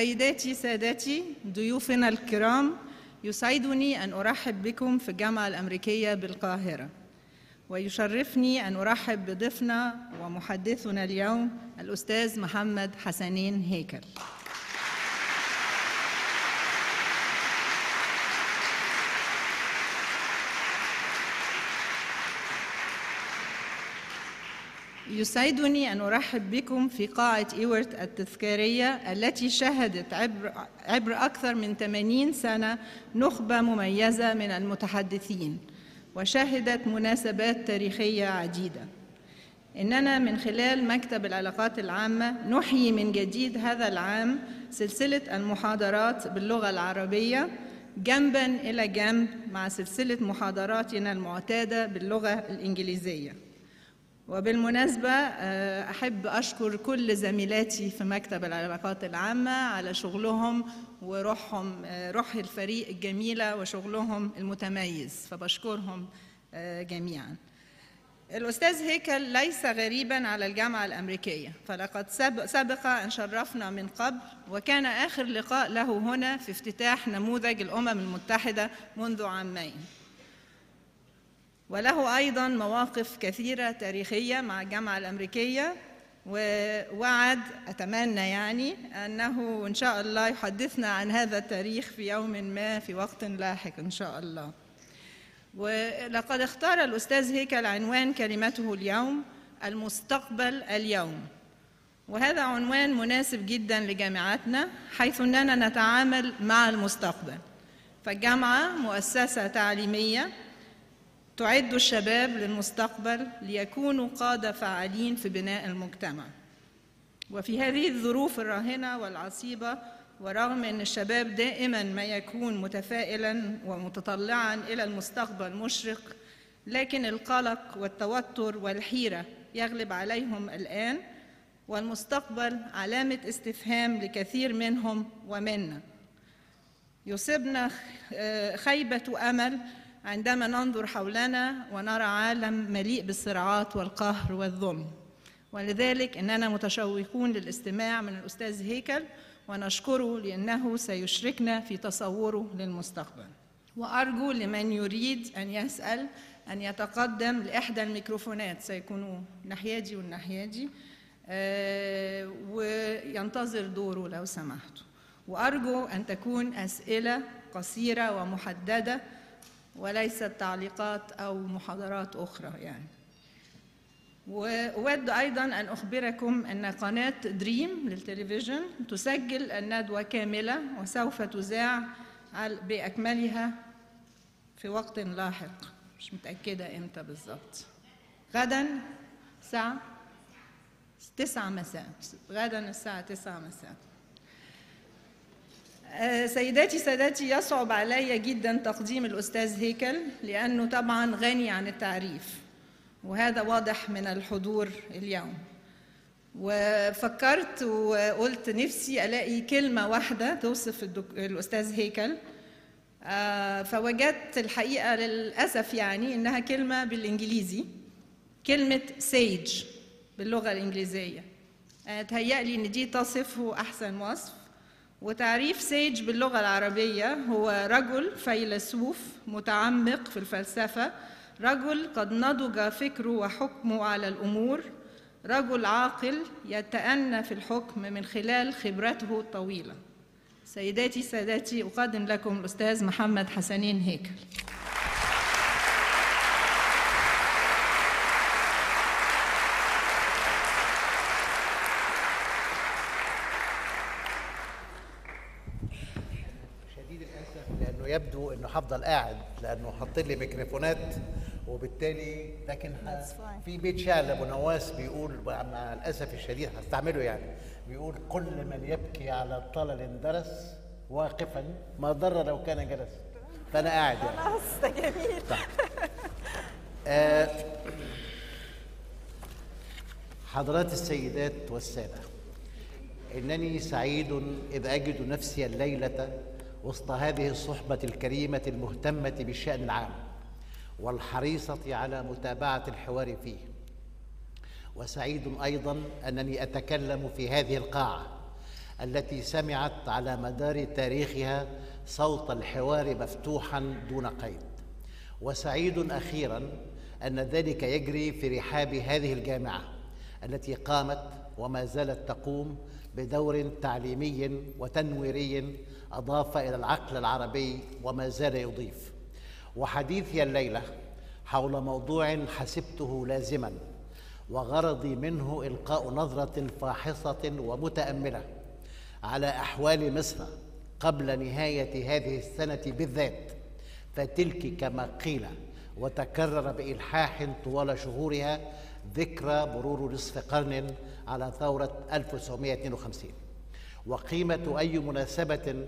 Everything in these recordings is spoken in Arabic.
سيداتي سادتي ضيوفنا الكرام يسعدني أن أرحب بكم في الجامعة الأمريكية بالقاهرة. ويشرفني أن أرحب بضيفنا ومحدثنا اليوم الأستاذ محمد حسنين هيكل. يسعدني أن أرحب بكم في قاعة إيورت التذكارية التي شهدت عبر, عبر أكثر من 80 سنة نخبة مميزة من المتحدثين وشهدت مناسبات تاريخية عديدة. إننا من خلال مكتب العلاقات العامة نحيي من جديد هذا العام سلسلة المحاضرات باللغة العربية جنبا إلى جنب مع سلسلة محاضراتنا المعتادة باللغة الإنجليزية. وبالمناسبة أحب أشكر كل زميلاتي في مكتب العلاقات العامة على شغلهم وروحهم روح الفريق الجميلة وشغلهم المتميز فبشكرهم جميعا. الأستاذ هيكل ليس غريبا على الجامعة الأمريكية فلقد سبق أن شرفنا من قبل وكان آخر لقاء له هنا في افتتاح نموذج الأمم المتحدة منذ عامين. وله أيضا مواقف كثيرة تاريخية مع الجامعة الأمريكية ووعد أتمنى يعني أنه إن شاء الله يحدثنا عن هذا التاريخ في يوم ما في وقت لاحق إن شاء الله. ولقد اختار الأستاذ هيكل عنوان كلمته اليوم المستقبل اليوم. وهذا عنوان مناسب جدا لجامعاتنا حيث أننا نتعامل مع المستقبل. فالجامعة مؤسسة تعليمية تعد الشباب للمستقبل ليكونوا قادة فعالين في بناء المجتمع. وفي هذه الظروف الراهنة والعصيبة ورغم أن الشباب دائما ما يكون متفائلا ومتطلعا إلى المستقبل مشرق لكن القلق والتوتر والحيرة يغلب عليهم الآن والمستقبل علامة استفهام لكثير منهم ومنا. يصيبنا خيبة أمل عندما ننظر حولنا ونرى عالم مليء بالصراعات والقهر والظلم ولذلك إننا متشوقون للاستماع من الأستاذ هيكل ونشكره لأنه سيشركنا في تصوره للمستقبل. وأرجو لمن يريد أن يسأل أن يتقدم لإحدى الميكروفونات. سيكونوا الناحيه دي والناحيه دي آه وينتظر دوره لو سمحتوا وأرجو أن تكون أسئلة قصيرة ومحددة وليست تعليقات أو محاضرات أخرى يعني. وأود أيضا أن أخبركم أن قناة دريم للتلفزيون تسجل الندوة كاملة وسوف تذاع بأكملها في وقت لاحق. مش متأكدة إمتى بالضبط. غدا الساعة تسعة مساء. غدا الساعة تسعة مساء. سيداتي سادتي يصعب علي جدا تقديم الأستاذ هيكل لأنه طبعا غني عن التعريف وهذا واضح من الحضور اليوم. وفكرت وقلت نفسي ألاقي كلمة واحدة توصف الدك... الأستاذ هيكل. فوجدت الحقيقة للأسف يعني إنها كلمة بالإنجليزي كلمة سيج باللغة الإنجليزية. تهيألي إن دي تصفه أحسن وصف. وتعريف سيج باللغة العربية هو رجل فيلسوف متعمق في الفلسفة رجل قد نضج فكره وحكمه على الأمور رجل عاقل يتأنى في الحكم من خلال خبرته الطويلة. سيداتي سادتي أقدم لكم الأستاذ محمد حسنين هيكل يبدو انه هفضل قاعد لأنه حاطين لي ميكروفونات وبالتالي لكن في بيت شعر ابو نواس بيقول مع الأسف الشديد هستعمله يعني. بيقول كل من يبكي على طلل درس واقفا ما ضر لو كان جلس. فأنا قاعد يعني. خلاص ده جميل. آه، حضرات السيدات والسادة إنني سعيد إذ أجد نفسي الليلة وسط هذه الصحبة الكريمة المهتمة بالشأن العام والحريصة على متابعة الحوار فيه. وسعيد أيضا أنني أتكلم في هذه القاعة التي سمعت على مدار تاريخها صوت الحوار مفتوحا دون قيد. وسعيد أخيرا أن ذلك يجري في رحاب هذه الجامعة التي قامت وما زالت تقوم بدور تعليمي وتنويري أضاف إلى العقل العربي وما زال يضيف. وحديثي الليلة حول موضوع حسبته لازما وغرضي منه إلقاء نظرة فاحصة ومتأملة على أحوال مصر قبل نهاية هذه السنة بالذات فتلك كما قيل وتكرر بإلحاح طوال شهورها ذكرى مرور نصف قرن على ثورة 1952 وقيمة أي مناسبة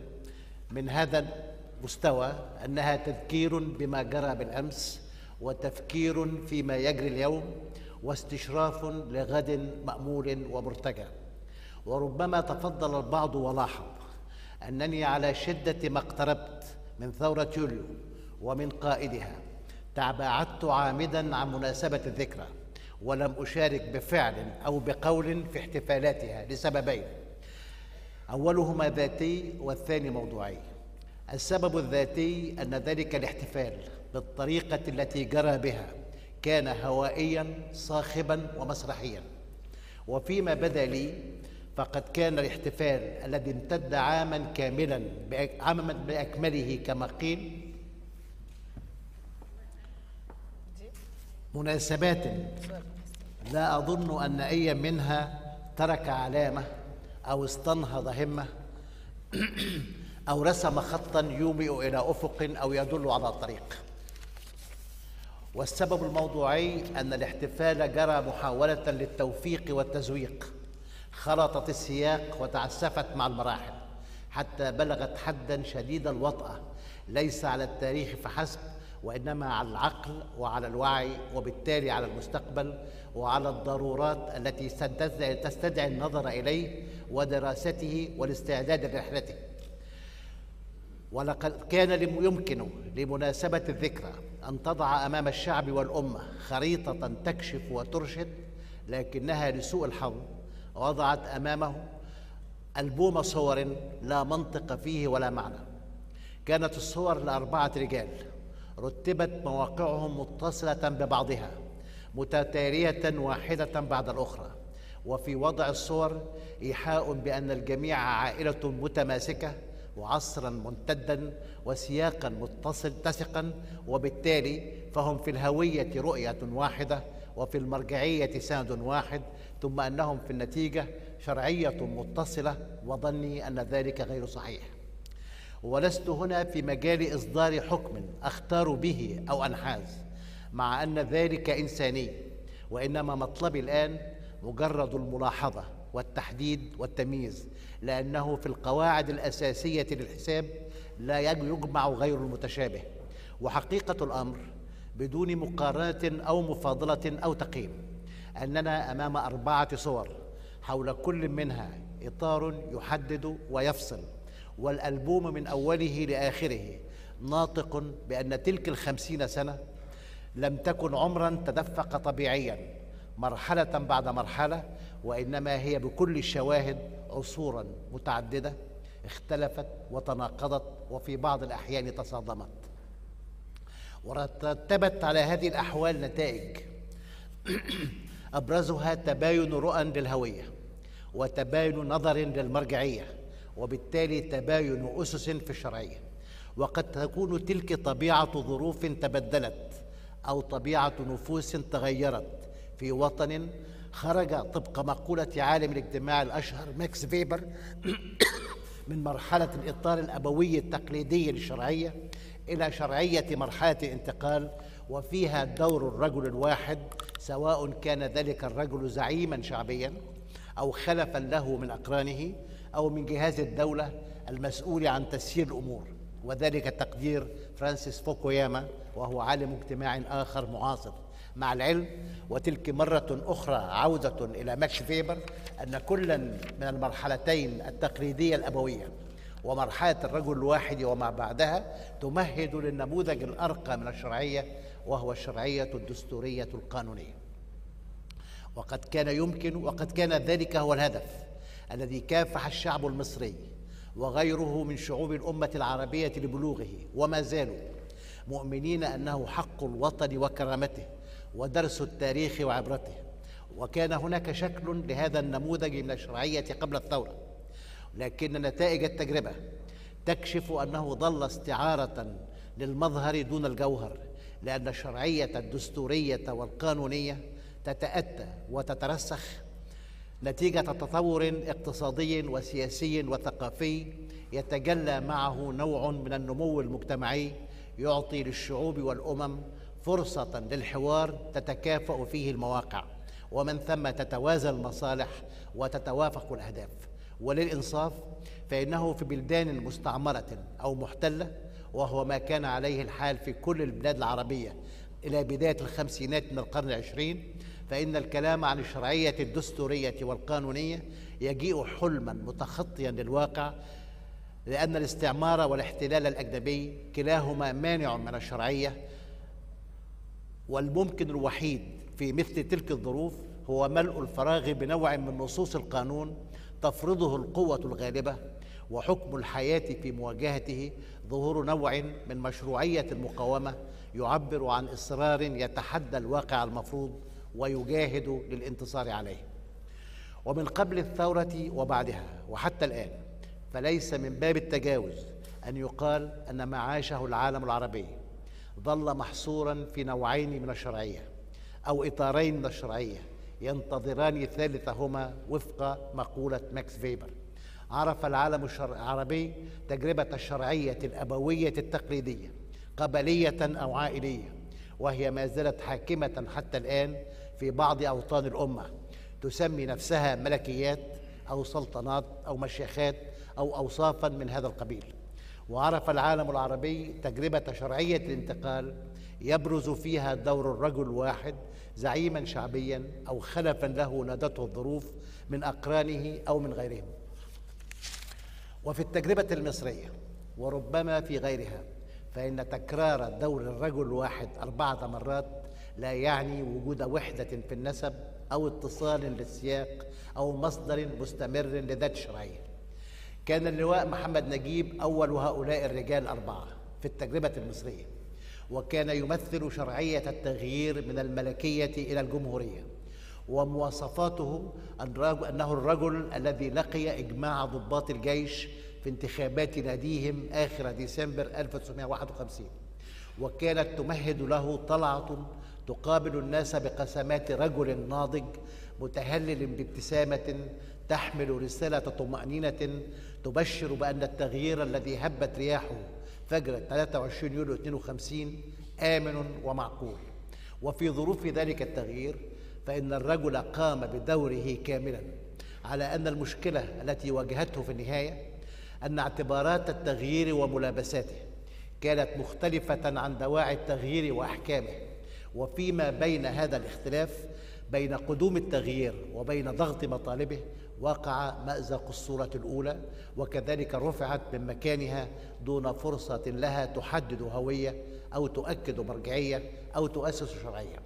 من هذا المستوى أنها تذكير بما جرى بالأمس وتفكير فيما يجري اليوم واستشراف لغد مأمول ومرتجى وربما تفضل البعض ولاحظ أنني على شدة ما اقتربت من ثورة يوليو ومن قائدها تباعدت عامدا عن مناسبة الذكرى. ولم أشارك بفعل أو بقول في احتفالاتها لسببين. أولهما ذاتي والثاني موضوعي. السبب الذاتي أن ذلك الاحتفال بالطريقة التي جرى بها كان هوائيا صاخبا ومسرحيا. وفيما بدا لي فقد كان الاحتفال الذي امتد عاما كاملا عاما بأكمله كما قيل مناسبات لا أظن أن أي منها ترك علامة أو استنهض همة أو رسم خطا يومئ إلى أفق أو يدل على طريق. والسبب الموضوعي أن الاحتفال جرى محاولة للتوفيق والتزويق. خلطت السياق وتعسفت مع المراحل حتى بلغت حدا شديد الوطأة. ليس على التاريخ فحسب وإنما على العقل وعلى الوعي وبالتالي على المستقبل وعلى الضرورات التي تستدعي النظر إليه ودراسته والاستعداد لرحلته. ولقد كان يمكن لمناسبة الذكرى أن تضع أمام الشعب والأمة خريطة تكشف وترشد لكنها لسوء الحظ وضعت أمامه ألبوم صور لا منطق فيه ولا معنى. كانت الصور لأربعة رجال. رتبت مواقعهم متصلة ببعضها متتالية واحدة بعد الأخرى. وفي وضع الصور إيحاء بأن الجميع عائلة متماسكة وعصرا ممتدا وسياقا متصل تسقا وبالتالي فهم في الهوية رؤية واحدة وفي المرجعية سند واحد ثم أنهم في النتيجة شرعية متصلة وظني أن ذلك غير صحيح. ولست هنا في مجال إصدار حكم أختار به أو أنحاز مع أن ذلك إنساني وإنما مطلبي الآن مجرد الملاحظة والتحديد والتمييز لأنه في القواعد الأساسية للحساب لا يجمع غير المتشابه وحقيقة الأمر بدون مقارنة أو مفاضلة أو تقييم أننا أمام أربعة صور حول كل منها إطار يحدد ويفصل. والألبوم من أوله لآخره ناطق بأن تلك الخمسين سنة لم تكن عمرا تدفق طبيعيا مرحلة بعد مرحلة وإنما هي بكل الشواهد عصورا متعددة اختلفت وتناقضت وفي بعض الأحيان تصادمت. ورتبت على هذه الأحوال نتائج أبرزها تباين رؤى للهويه وتباين نظر للمرجعية. وبالتالي تباين أسس في الشرعية. وقد تكون تلك طبيعة ظروف تبدلت أو طبيعة نفوس تغيرت. في وطن خرج طبق مقولة عالم الاجتماع الأشهر ماكس فيبر من مرحلة الإطار الأبوي التقليدي للشرعية إلى شرعية مرحلة الانتقال وفيها دور الرجل الواحد سواء كان ذلك الرجل زعيما شعبيا أو خلفا له من أقرانه أو من جهاز الدولة المسؤول عن تسيير الأمور وذلك تقدير فرانسيس فوكوياما وهو عالم اجتماع آخر معاصر. مع العلم وتلك مرة أخرى عودة إلى ماكس فيبر أن كلا من المرحلتين التقليدية الأبوية ومرحلة الرجل الواحد وما بعدها تمهد للنموذج الأرقى من الشرعية وهو الشرعية الدستورية القانونية. وقد كان يمكن وقد كان ذلك هو الهدف. الذي كافح الشعب المصري وغيره من شعوب الأمة العربية لبلوغه وما زالوا مؤمنين أنه حق الوطن وكرامته ودرس التاريخ وعبرته. وكان هناك شكل لهذا النموذج من الشرعية قبل الثورة لكن نتائج التجربة تكشف أنه ظل استعارة للمظهر دون الجوهر لأن الشرعية الدستورية والقانونية تتأتى وتترسخ نتيجة تطور اقتصادي وسياسي وثقافي يتجلى معه نوع من النمو المجتمعي يعطي للشعوب والأمم فرصة للحوار تتكافأ فيه المواقع ومن ثم تتوازى المصالح وتتوافق الأهداف. وللإنصاف فإنه في بلدان مستعمرة أو محتلة وهو ما كان عليه الحال في كل البلاد العربية إلى بداية الخمسينات من القرن العشرين فإن الكلام عن الشرعية الدستورية والقانونية يجيء حلما متخطيا للواقع لأن الاستعمار والاحتلال الأجنبي كلاهما مانع من الشرعية والممكن الوحيد في مثل تلك الظروف هو ملء الفراغ بنوع من نصوص القانون تفرضه القوة الغالبة وحكم الحياة في مواجهته ظهور نوع من مشروعية المقاومة يعبر عن إصرار يتحدى الواقع المفروض ويجاهد للانتصار عليه. ومن قبل الثورة وبعدها وحتى الآن فليس من باب التجاوز أن يقال أن ما عاشه العالم العربي ظل محصورا في نوعين من الشرعية أو إطارين من الشرعية ينتظران ثالثهما وفق مقولة ماكس فيبر عرف العالم العربي تجربة الشرعية الأبوية التقليدية قبلية أو عائلية وهي ما زالت حاكمة حتى الآن في بعض أوطان الأمة. تسمي نفسها ملكيات أو سلطنات أو مشيخات أو أوصافا من هذا القبيل. وعرف العالم العربي تجربة شرعية الانتقال يبرز فيها دور الرجل الواحد زعيما شعبيا أو خلفا له نادته الظروف من أقرانه أو من غيرهم. وفي التجربة المصرية وربما في غيرها فإن تكرار دور الرجل الواحد أربعة مرات لا يعني وجود وحدة في النسب أو اتصال للسياق أو مصدر مستمر لذات شرعية كان اللواء محمد نجيب أول هؤلاء الرجال الأربعة في التجربة المصرية وكان يمثل شرعية التغيير من الملكية إلى الجمهورية ومواصفاته أنه الرجل الذي لقي إجماع ضباط الجيش في انتخابات ناديهم آخر ديسمبر 1951 وكانت تمهد له طلعة تقابل الناس بقسمات رجل ناضج متهلل بابتسامة تحمل رسالة طمأنينة تبشر بأن التغيير الذي هبت رياحه فجر 23 يوليو 52 آمن ومعقول. وفي ظروف ذلك التغيير فإن الرجل قام بدوره كاملا. على أن المشكلة التي واجهته في النهاية أن اعتبارات التغيير وملابساته كانت مختلفة عن دواعي التغيير وأحكامه. وفيما بين هذا الاختلاف بين قدوم التغيير وبين ضغط مطالبه وقع مأزق الصورة الأولى وكذلك رفعت من مكانها دون فرصة لها تحدد هوية أو تؤكد مرجعية أو تؤسس شرعية.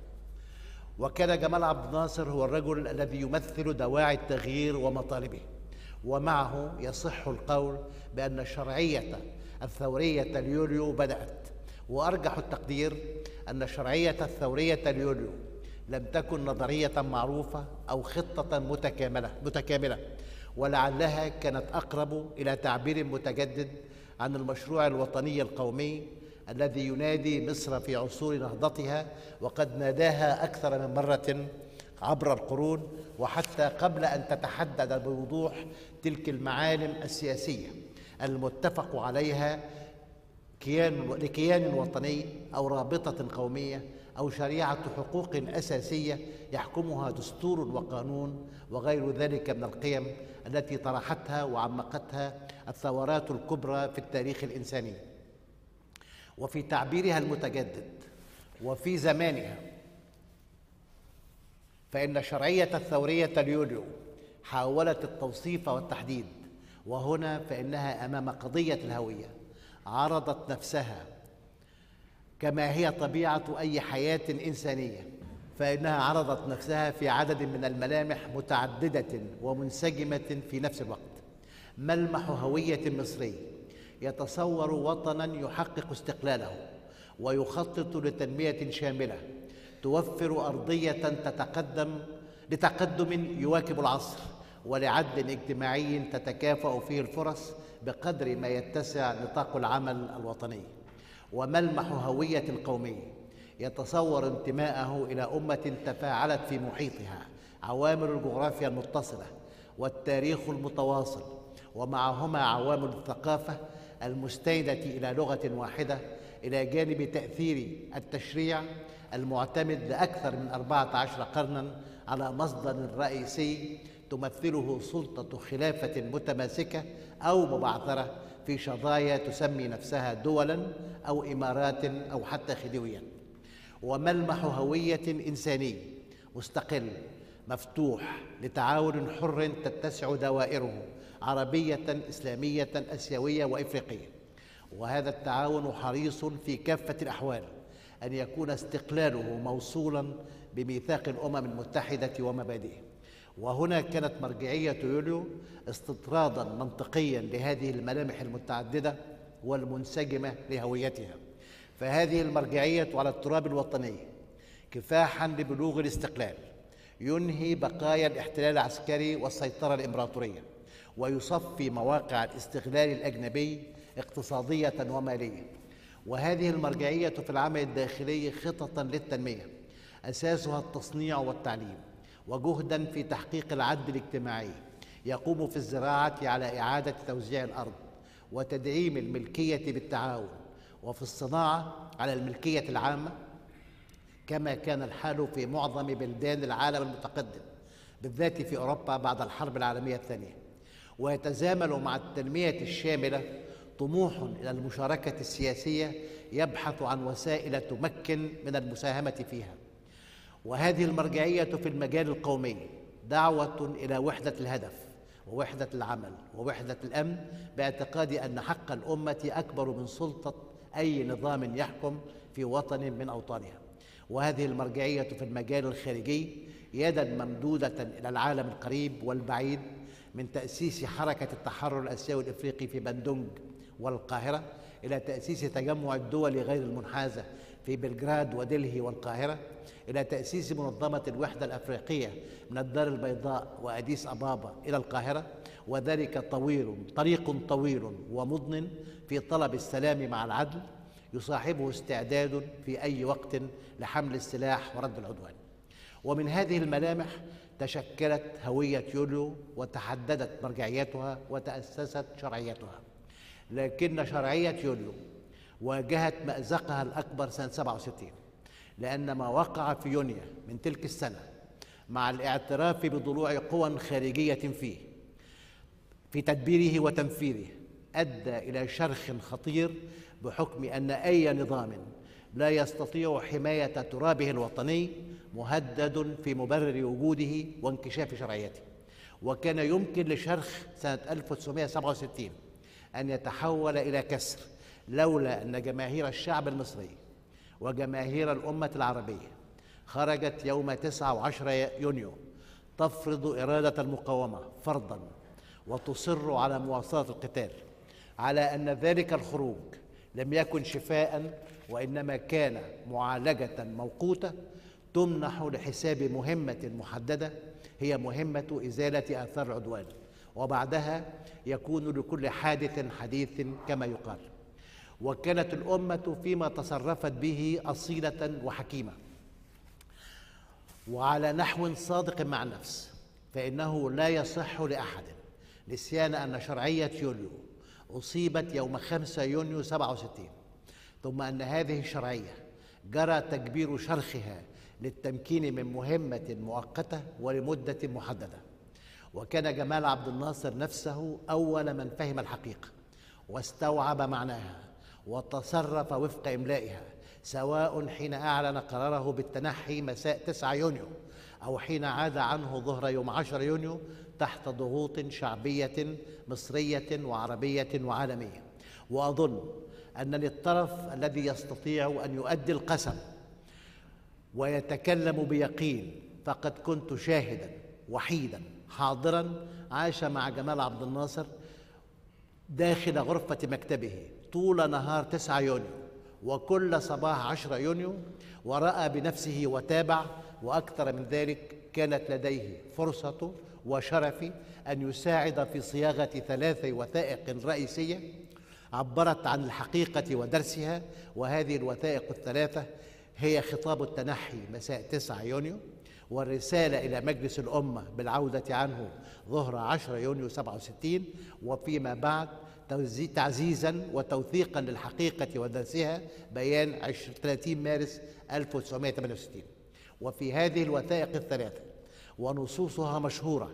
وكان جمال عبد الناصر هو الرجل الذي يمثل دواعي التغيير ومطالبه ومعه يصح القول بأن الشرعية الثورية اليوليو بدأت وأرجح التقدير أن الشرعية الثورية اليوليو لم تكن نظرية معروفة أو خطة متكاملة متكاملة ولعلها كانت أقرب إلى تعبير متجدد عن المشروع الوطني القومي الذي ينادي مصر في عصور نهضتها وقد ناداها أكثر من مرة عبر القرون وحتى قبل أن تتحدد بوضوح تلك المعالم السياسية المتفق عليها كيان لكيان وطني أو رابطة قومية أو شريعة حقوق أساسية يحكمها دستور وقانون وغير ذلك من القيم التي طرحتها وعمقتها الثورات الكبرى في التاريخ الإنساني. وفي تعبيرها المتجدد وفي زمانها فإن الشرعية الثورية اليوليو حاولت التوصيف والتحديد وهنا فإنها أمام قضية الهوية. عرضت نفسها كما هي طبيعة أي حياة إنسانية فإنها عرضت نفسها في عدد من الملامح متعددة ومنسجمة في نفس الوقت. ملمح هوية مصري يتصور وطنا يحقق استقلاله ويخطط لتنمية شاملة توفر أرضية تتقدم لتقدم يواكب العصر ولعدل اجتماعي تتكافأ فيه الفرص بقدر ما يتسع نطاق العمل الوطني. وملمح هوية القومية يتصور انتماءه إلى أمة تفاعلت في محيطها عوامل الجغرافيا المتصلة والتاريخ المتواصل ومعهما عوامل الثقافة المستندة إلى لغة واحدة إلى جانب تأثير التشريع المعتمد لأكثر من أربعة عشر قرناً على مصدر رئيسي تمثله سلطة خلافة متماسكة أو مبعثرة في شظايا تسمي نفسها دولا أو إمارات أو حتى خديويا. وملمح هوية إنساني مستقل مفتوح لتعاون حر تتسع دوائره عربية إسلامية أسيوية وإفريقية. وهذا التعاون حريص في كافة الأحوال أن يكون استقلاله موصولا بميثاق الأمم المتحدة ومبادئه. وهنا كانت مرجعية يوليو استطرادا منطقيا لهذه الملامح المتعددة والمنسجمة لهويتها. فهذه المرجعية على التراب الوطني كفاحا لبلوغ الاستقلال ينهي بقايا الاحتلال العسكري والسيطرة الإمبراطورية ويصفي مواقع الاستغلال الأجنبي اقتصادية ومالية. وهذه المرجعية في العمل الداخلي خططا للتنمية أساسها التصنيع والتعليم. وجهدا في تحقيق العدل الاجتماعي. يقوم في الزراعة على إعادة توزيع الأرض وتدعيم الملكية بالتعاون وفي الصناعة على الملكية العامة كما كان الحال في معظم بلدان العالم المتقدم بالذات في أوروبا بعد الحرب العالمية الثانية. ويتزامن مع التنمية الشاملة طموح إلى المشاركة السياسية يبحث عن وسائل تمكن من المساهمة فيها. وهذه المرجعية في المجال القومي دعوة إلى وحدة الهدف ووحدة العمل ووحدة الأمن باعتقاد أن حق الأمة أكبر من سلطة أي نظام يحكم في وطن من أوطانها. وهذه المرجعية في المجال الخارجي يدا ممدودة إلى العالم القريب والبعيد من تأسيس حركة التحرر الآسيوي الإفريقي في بندونج والقاهرة إلى تأسيس تجمع الدول غير المنحازة في بلغراد ودلهي والقاهرة إلى تأسيس منظمة الوحدة الأفريقية من الدار البيضاء وأديس أبابا إلى القاهرة وذلك طويل طريق طويل ومضن في طلب السلام مع العدل يصاحبه استعداد في أي وقت لحمل السلاح ورد العدوان. ومن هذه الملامح تشكلت هوية يوليو وتحددت مرجعيتها وتأسست شرعيتها. لكن شرعية يوليو واجهت مأزقها الأكبر سنة 67 لأن ما وقع في يونيو من تلك السنة مع الاعتراف بضلوع قوى خارجية فيه في تدبيره وتنفيذه أدى إلى شرخ خطير بحكم أن أي نظام لا يستطيع حماية ترابه الوطني مهدد في مبرر وجوده وانكشاف شرعيته. وكان يمكن لشرخ سنة 1967 أن يتحول إلى كسر لولا أن جماهير الشعب المصري وجماهير الأمة العربية خرجت يوم 9 وعشر يونيو تفرض إرادة المقاومة فرضا وتصر على مواصلة القتال على أن ذلك الخروج لم يكن شفاء وإنما كان معالجة موقوتة تمنح لحساب مهمة محددة هي مهمة إزالة آثار العدوان وبعدها يكون لكل حادث حديث كما يقال. وكانت الأمة فيما تصرفت به أصيلة وحكيمة. وعلى نحو صادق مع النفس فإنه لا يصح لأحد نسيان أن شرعية يوليو أصيبت يوم 5 يونيو 67 ثم أن هذه الشرعية جرى تكبير شرخها للتمكين من مهمة مؤقتة ولمدة محددة. وكان جمال عبد الناصر نفسه أول من فهم الحقيقة واستوعب معناها. وتصرف وفق إملائها سواء حين أعلن قراره بالتنحي مساء 9 يونيو أو حين عاد عنه ظهر يوم 10 يونيو تحت ضغوط شعبية مصرية وعربية وعالمية. وأظن أن للطرف الذي يستطيع أن يؤدي القسم ويتكلم بيقين فقد كنت شاهدا وحيدا حاضرا عاش مع جمال عبد الناصر داخل غرفة مكتبه. طول نهار 9 يونيو وكل صباح 10 يونيو ورأى بنفسه وتابع وأكثر من ذلك كانت لديه فرصة وشرف أن يساعد في صياغة ثلاث وثائق رئيسية عبرت عن الحقيقة ودرسها وهذه الوثائق الثلاثة هي خطاب التنحي مساء 9 يونيو والرسالة إلى مجلس الأمة بالعودة عنه ظهر 10 يونيو 67 وفيما بعد تعزيزا وتوثيقا للحقيقة ودرسها بيان 30 مارس 1968 وفي هذه الوثائق الثلاثة ونصوصها مشهورة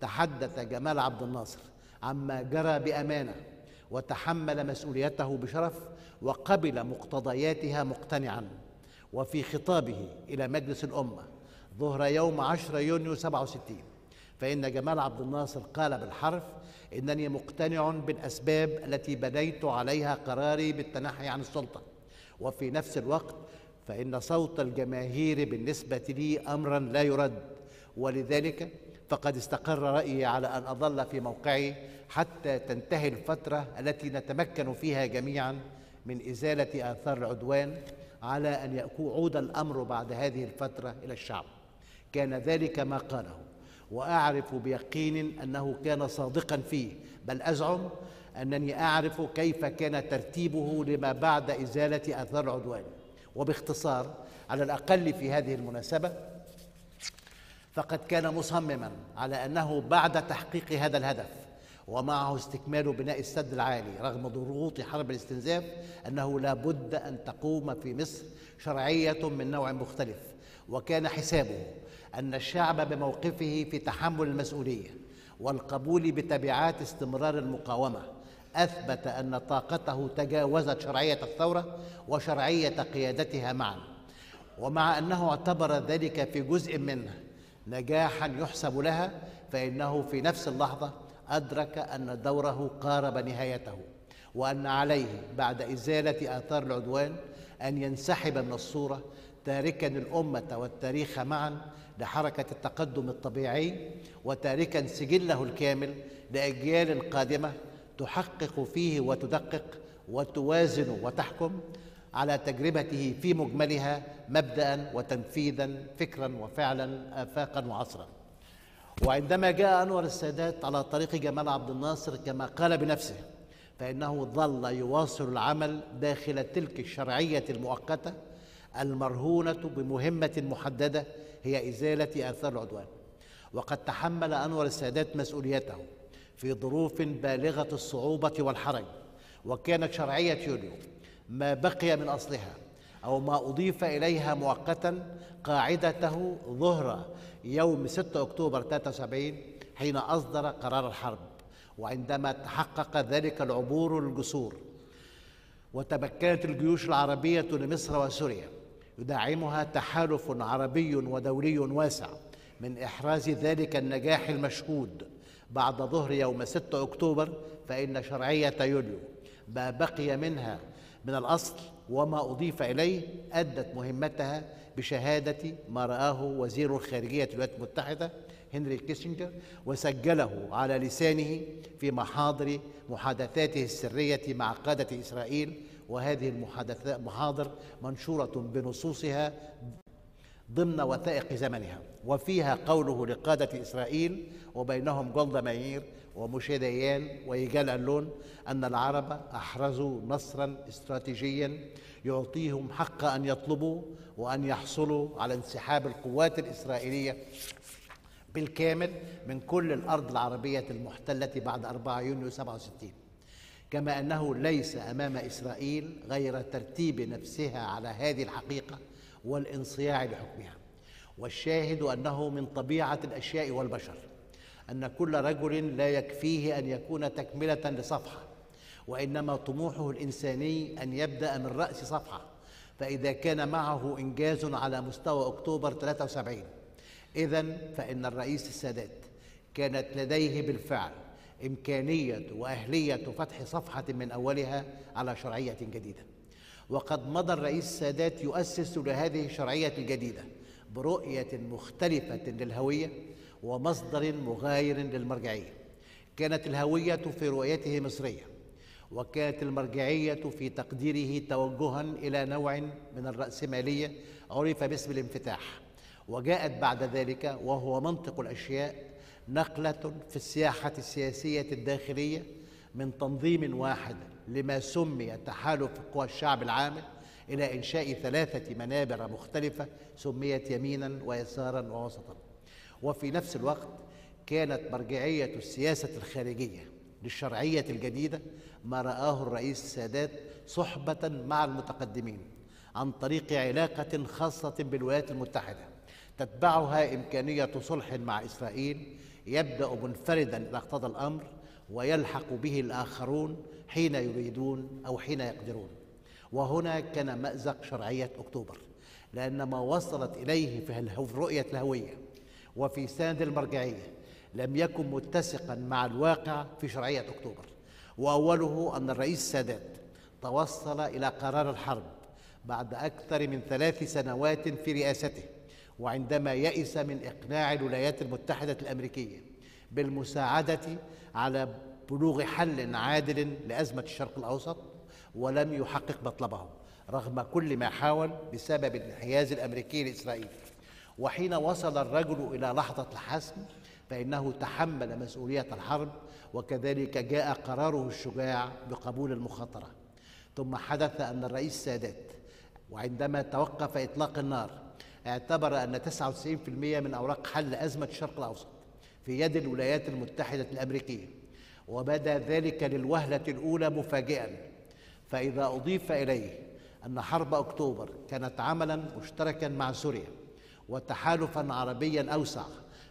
تحدث جمال عبد الناصر عما جرى بأمانة وتحمل مسؤوليته بشرف وقبل مقتضياتها مقتنعا. وفي خطابه إلى مجلس الأمة ظهر يوم 10 يونيو 67 فإن جمال عبد الناصر قال بالحرف إنني مقتنع بالأسباب التي بنيت عليها قراري بالتنحي عن السلطة. وفي نفس الوقت فإن صوت الجماهير بالنسبة لي أمرا لا يرد. ولذلك فقد استقر رأيي على أن أظل في موقعي حتى تنتهي الفترة التي نتمكن فيها جميعا من إزالة آثار العدوان على أن يعود الأمر بعد هذه الفترة إلى الشعب. كان ذلك ما قاله. وأعرف بيقين أنه كان صادقا فيه بل أزعم أنني أعرف كيف كان ترتيبه لما بعد إزالة آثار العدوان. وباختصار على الأقل في هذه المناسبة فقد كان مصمما على أنه بعد تحقيق هذا الهدف ومعه استكمال بناء السد العالي رغم ضغوط حرب الاستنزاف أنه لا بد أن تقوم في مصر شرعية من نوع مختلف وكان حسابه أن الشعب بموقفه في تحمل المسؤولية والقبول بتبعات استمرار المقاومة. أثبت أن طاقته تجاوزت شرعية الثورة وشرعية قيادتها معا. ومع أنه اعتبر ذلك في جزء منه نجاحا يحسب لها فإنه في نفس اللحظة أدرك أن دوره قارب نهايته وأن عليه بعد إزالة آثار العدوان أن ينسحب من الصورة تاركا الأمة والتاريخ معا لحركة التقدم الطبيعي وتاركا سجله الكامل لأجيال قادمة تحقق فيه وتدقق وتوازن وتحكم على تجربته في مجملها مبدأ وتنفيذا فكرا وفعلا آفاقا وعصرا. وعندما جاء أنور السادات على طريق جمال عبد الناصر كما قال بنفسه فإنه ظل يواصل العمل داخل تلك الشرعية المؤقتة المرهونة بمهمة محددة هي إزالة آثار العدوان. وقد تحمل أنور السادات مسؤوليته في ظروف بالغة الصعوبة والحرج وكانت شرعية يوليو ما بقي من أصلها أو ما أضيف إليها مؤقتا قاعدته ظهر يوم 6 أكتوبر 73 حين أصدر قرار الحرب وعندما تحقق ذلك العبور للجسور وتمكنت الجيوش العربية لمصر وسوريا. يدعمها تحالف عربي ودولي واسع من إحراز ذلك النجاح المشهود. بعد ظهر يوم 6 أكتوبر فإن شرعية يوليو ما بقي منها من الأصل وما أضيف إليه أدت مهمتها بشهادة ما رآه وزير الخارجية الولايات المتحدة هنري كيسنجر وسجله على لسانه في محاضر محادثاته السرية مع قادة إسرائيل وهذه المحاضر منشورة بنصوصها ضمن وثائق زمنها وفيها قوله لقادة إسرائيل وبينهم جولدا ماير وموشي ديان ويجال ألون أن العرب أحرزوا نصرا استراتيجيا يعطيهم حق أن يطلبوا وأن يحصلوا على انسحاب القوات الإسرائيلية بالكامل من كل الأرض العربية المحتلة بعد 4 يونيو 67 كما أنه ليس أمام إسرائيل غير ترتيب نفسها على هذه الحقيقة والانصياع لحكمها والشاهد أنه من طبيعة الأشياء والبشر أن كل رجل لا يكفيه أن يكون تكملة لصفحة وإنما طموحه الإنساني أن يبدأ من رأس صفحة. فإذا كان معه إنجاز على مستوى أكتوبر 73 اذا فإن الرئيس السادات كانت لديه بالفعل إمكانية وأهلية فتح صفحة من أولها على شرعية جديدة. وقد مضى الرئيس السادات يؤسس لهذه الشرعية الجديدة برؤية مختلفة للهوية ومصدر مغاير للمرجعية. كانت الهوية في رؤيته مصرية وكانت المرجعية في تقديره توجها إلى نوع من الراسماليه عرف باسم الانفتاح وجاءت بعد ذلك وهو منطق الأشياء نقلة في السياحة السياسية الداخلية من تنظيم واحد لما سمي تحالف قوى الشعب العامل إلى إنشاء ثلاثة منابر مختلفة سميت يمينا ويسارا ووسطا. وفي نفس الوقت كانت مرجعية السياسة الخارجية للشرعية الجديدة ما رآه الرئيس السادات صحبة مع المتقدمين عن طريق علاقة خاصة بالولايات المتحدة تتبعها إمكانية صلح مع إسرائيل يبدأ منفردا إذا اقتضى الأمر ويلحق به الآخرون حين يريدون أو حين يقدرون. وهنا كان مأزق شرعية أكتوبر لأن ما وصلت إليه في رؤية الهوية وفي سند المرجعية لم يكن متسقا مع الواقع في شرعية أكتوبر. وأوله أن الرئيس السادات توصل إلى قرار الحرب بعد أكثر من ثلاث سنوات في رئاسته. وعندما يئس من إقناع الولايات المتحدة الأمريكية بالمساعدة على بلوغ حل عادل لأزمة الشرق الأوسط ولم يحقق مطلبه رغم كل ما حاول بسبب الانحياز الأمريكي لاسرائيل وحين وصل الرجل إلى لحظة الحسم فإنه تحمل مسؤولية الحرب وكذلك جاء قراره الشجاع بقبول المخاطرة. ثم حدث أن الرئيس السادات وعندما توقف إطلاق النار اعتبر أن 99% من أوراق حل أزمة الشرق الأوسط في يد الولايات المتحدة الأمريكية. وبدأ ذلك للوهلة الأولى مفاجئا. فإذا أضيف إليه أن حرب أكتوبر كانت عملا مشتركا مع سوريا وتحالفا عربيا أوسع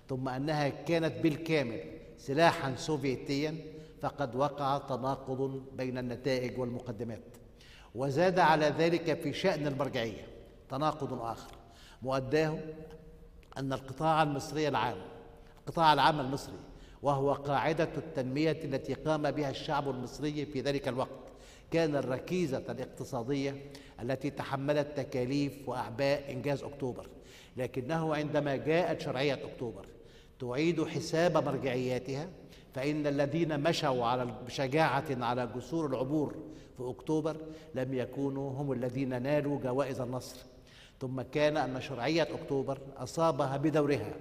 ثم أنها كانت بالكامل سلاحا سوفيتيا فقد وقع تناقض بين النتائج والمقدمات. وزاد على ذلك في شأن المرجعية تناقض آخر. مؤداه أن القطاع المصري العام القطاع العام المصري وهو قاعدة التنمية التي قام بها الشعب المصري في ذلك الوقت كان الركيزة الاقتصادية التي تحملت تكاليف وأعباء إنجاز أكتوبر لكنه عندما جاءت شرعية أكتوبر تعيد حساب مرجعياتها فإن الذين مشوا على بشجاعة على جسور العبور في أكتوبر لم يكونوا هم الذين نالوا جوائز النصر. ثم كان أن شرعية أكتوبر أصابها بدورها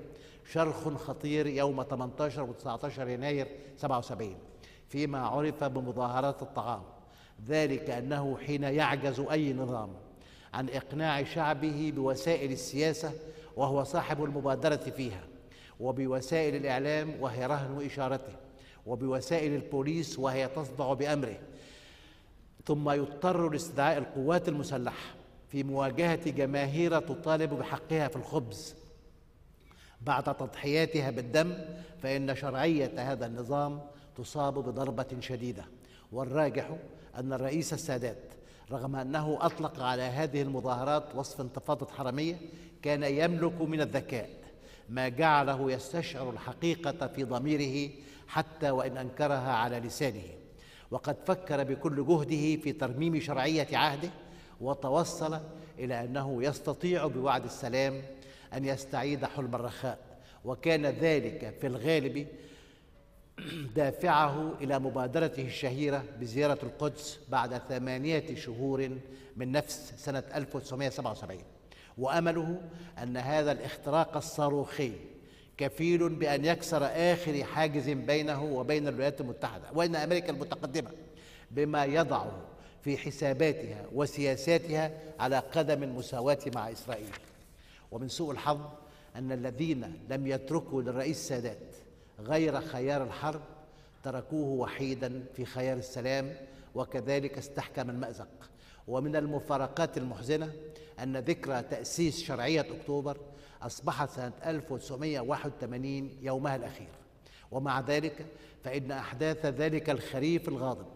شرخ خطير يوم 18 و 19 يناير 77 فيما عرف بمظاهرات الطعام ذلك أنه حين يعجز أي نظام عن إقناع شعبه بوسائل السياسة وهو صاحب المبادرة فيها وبوسائل الإعلام وهي رهن إشارته وبوسائل البوليس وهي تصدع بأمره ثم يضطر لاستدعاء القوات المسلحة في مواجهة جماهير تطالب بحقها في الخبز. بعد تضحياتها بالدم فإن شرعية هذا النظام تصاب بضربة شديدة. والراجح أن الرئيس السادات رغم أنه أطلق على هذه المظاهرات وصف انتفاضة حرمية كان يملك من الذكاء ما جعله يستشعر الحقيقة في ضميره حتى وإن أنكرها على لسانه. وقد فكر بكل جهده في ترميم شرعية عهده وتوصل إلى أنه يستطيع بوعد السلام أن يستعيد حلم الرخاء. وكان ذلك في الغالب دافعه إلى مبادرته الشهيرة بزيارة القدس بعد ثمانية شهور من نفس سنة 1977 وأمله أن هذا الاختراق الصاروخي كفيل بأن يكسر آخر حاجز بينه وبين الولايات المتحدة وإن أمريكا المتقدمة بما يضع في حساباتها وسياساتها على قدم المساواة مع إسرائيل. ومن سوء الحظ أن الذين لم يتركوا للرئيس السادات غير خيار الحرب تركوه وحيدا في خيار السلام وكذلك استحكم المأزق. ومن المفارقات المحزنة أن ذكرى تأسيس شرعية أكتوبر أصبحت سنة 1981 يومها الأخير. ومع ذلك فإن أحداث ذلك الخريف الغاضب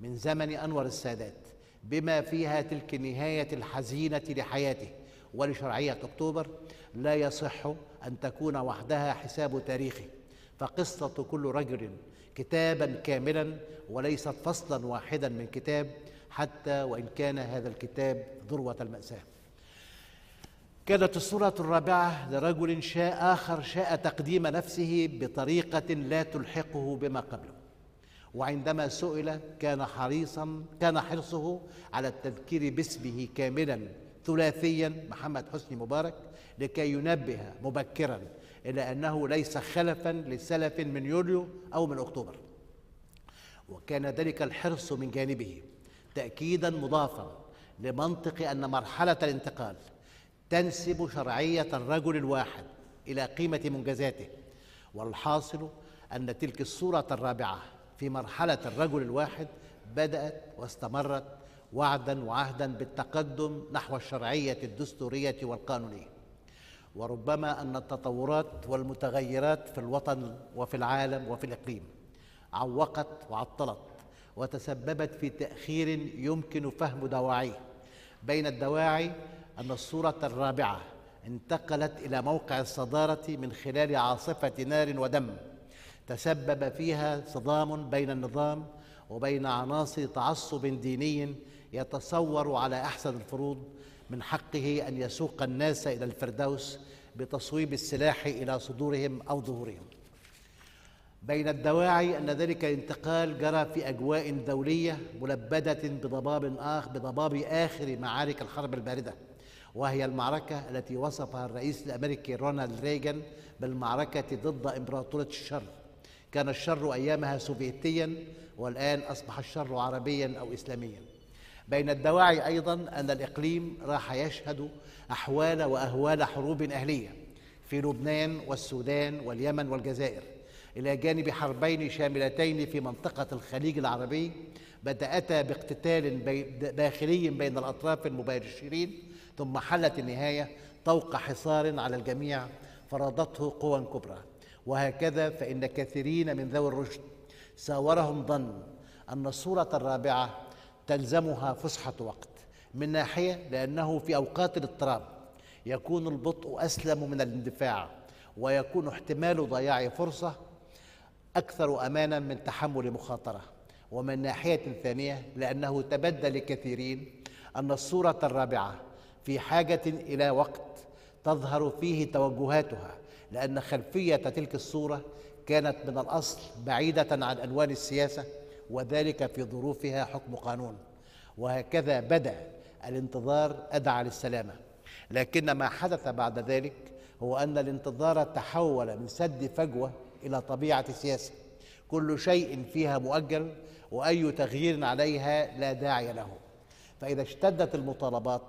من زمن أنور السادات بما فيها تلك النهاية الحزينة لحياته. ولشرعية أكتوبر لا يصح أن تكون وحدها حساب تاريخي فقصة كل رجل كتابا كاملا وليست فصلا واحدا من كتاب حتى وإن كان هذا الكتاب ذروة المأساة. كانت الصورة الرابعة لرجل شاء آخر شاء تقديم نفسه بطريقة لا تلحقه بما قبله. وعندما سئل كان حريصا كان حرصه على التذكير باسمه كاملا ثلاثيا محمد حسني مبارك لكي ينبه مبكرا إلى أنه ليس خلفا لسلف من يوليو أو من أكتوبر. وكان ذلك الحرص من جانبه تاكيدا مضافا لمنطق أن مرحلة الانتقال تنسب شرعية الرجل الواحد إلى قيمة منجزاته والحاصل أن تلك الصورة الرابعة في مرحلة الرجل الواحد بدأت واستمرت وعدا وعهدا بالتقدم نحو الشرعية الدستورية والقانونية. وربما أن التطورات والمتغيرات في الوطن وفي العالم وفي الإقليم عوقت وعطلت وتسببت في تأخير يمكن فهم دواعيه. بين الدواعي أن الصورة الرابعة انتقلت إلى موقع الصدارة من خلال عاصفة نار ودم. تسبب فيها صدام بين النظام وبين عناصر تعصب ديني يتصور على أحسن الفروض من حقه أن يسوق الناس إلى الفردوس بتصويب السلاح إلى صدورهم أو ظهورهم. بين الدواعي أن ذلك الانتقال جرى في أجواء دولية ملبدة بضباب اخ بضباب آخر معارك الحرب الباردة وهي المعركة التي وصفها الرئيس الأمريكي رونالد ريغان بالمعركة ضد إمبراطورية الشر. كان الشر أيامها سوفيتيا والآن أصبح الشر عربيا أو اسلاميا. بين الدواعي أيضا أن الإقليم راح يشهد أحوال وأهوال حروب أهلية في لبنان والسودان واليمن والجزائر. إلى جانب حربين شاملتين في منطقة الخليج العربي بداتا باقتتال داخلي بين الأطراف المباشرين ثم حلت النهاية طوق حصار على الجميع فرضته قوى كبرى. وهكذا فإن كثيرين من ذوي الرشد ساورهم ظن أن الصورة الرابعة تلزمها فسحة وقت. من ناحية لأنه في أوقات الاضطراب يكون البطء أسلم من الاندفاع ويكون احتمال ضياع فرصة أكثر أمانا من تحمل مخاطرة. ومن ناحية ثانية لأنه تبدى لكثيرين أن الصورة الرابعة في حاجة إلى وقت تظهر فيه توجهاتها لأن خلفية تلك الصورة كانت من الأصل بعيدة عن ألوان السياسة وذلك في ظروفها حكم قانون. وهكذا بدأ الانتظار أدعى للسلامة. لكن ما حدث بعد ذلك هو أن الانتظار تحول من سد فجوة إلى طبيعة سياسة. كل شيء فيها مؤجل وأي تغيير عليها لا داعي له. فإذا اشتدت المطالبات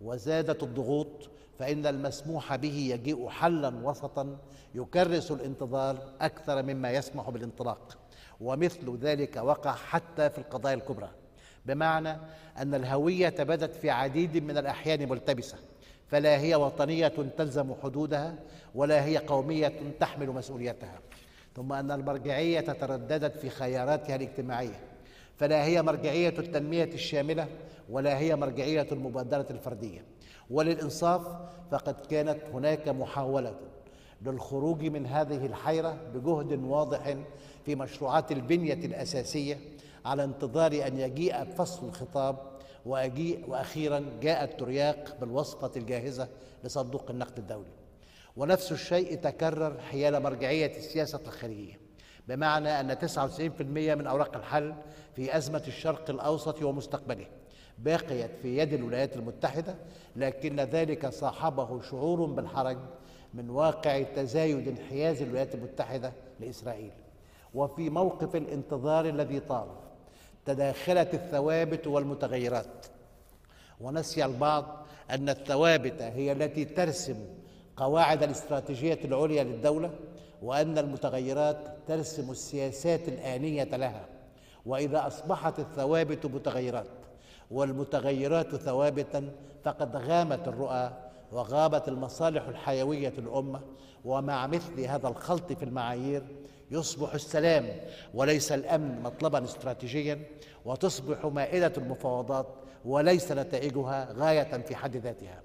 وزادت الضغوط فإن المسموح به يجيء حلا وسطا يكرس الانتظار أكثر مما يسمح بالانطلاق ومثل ذلك وقع حتى في القضايا الكبرى. بمعنى أن الهوية بدت في عديد من الأحيان ملتبسة فلا هي وطنية تلزم حدودها ولا هي قومية تحمل مسؤوليتها. ثم أن المرجعية ترددت في خياراتها الاجتماعية فلا هي مرجعية التنمية الشاملة ولا هي مرجعية المبادرة الفردية. وللإنصاف فقد كانت هناك محاولة للخروج من هذه الحيرة بجهد واضح في مشروعات البنية الأساسية على انتظار أن يجيء فصل الخطاب وأجيء وأخيرا جاء الترياق بالوصفة الجاهزة لصندوق النقد الدولي. ونفس الشيء تكرر حيال مرجعية السياسة الخارجية بمعنى أن 99% من أوراق الحل في أزمة الشرق الأوسط ومستقبله. باقيت في يد الولايات المتحدة لكن ذلك صاحبه شعور بالحرج من واقع تزايد انحياز الولايات المتحدة لإسرائيل. وفي موقف الانتظار الذي طال تداخلت الثوابت والمتغيرات. ونسي البعض أن الثوابت هي التي ترسم قواعد الاستراتيجية العليا للدولة وأن المتغيرات ترسم السياسات الآنية لها. وإذا أصبحت الثوابت متغيرات والمتغيرات ثوابتا فقد غامت الرؤى وغابت المصالح الحيوية الأمة. ومع مثل هذا الخلط في المعايير يصبح السلام وليس الأمن مطلبا استراتيجيا وتصبح مائدة المفاوضات وليس نتائجها غاية في حد ذاتها.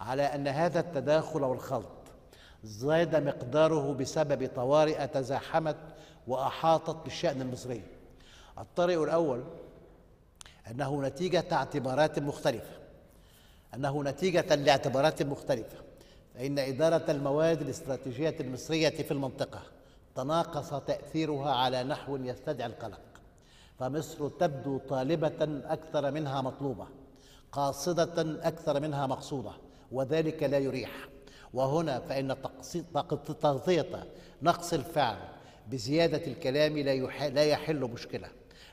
على أن هذا التداخل والخلط زاد مقداره بسبب طوارئ تزاحمت وأحاطت بالشأن المصري. الطريق الأول أنه نتيجة اعتبارات مختلفة. أنه نتيجة لاعتبارات مختلفة. فإن إدارة المواد الاستراتيجية المصرية في المنطقة تناقص تأثيرها على نحو يستدعي القلق. فمصر تبدو طالبة أكثر منها مطلوبة قاصدة أكثر منها مقصودة وذلك لا يريح. وهنا فإن تغطية نقص الفعل بزيادة الكلام لا يحل مشكلة.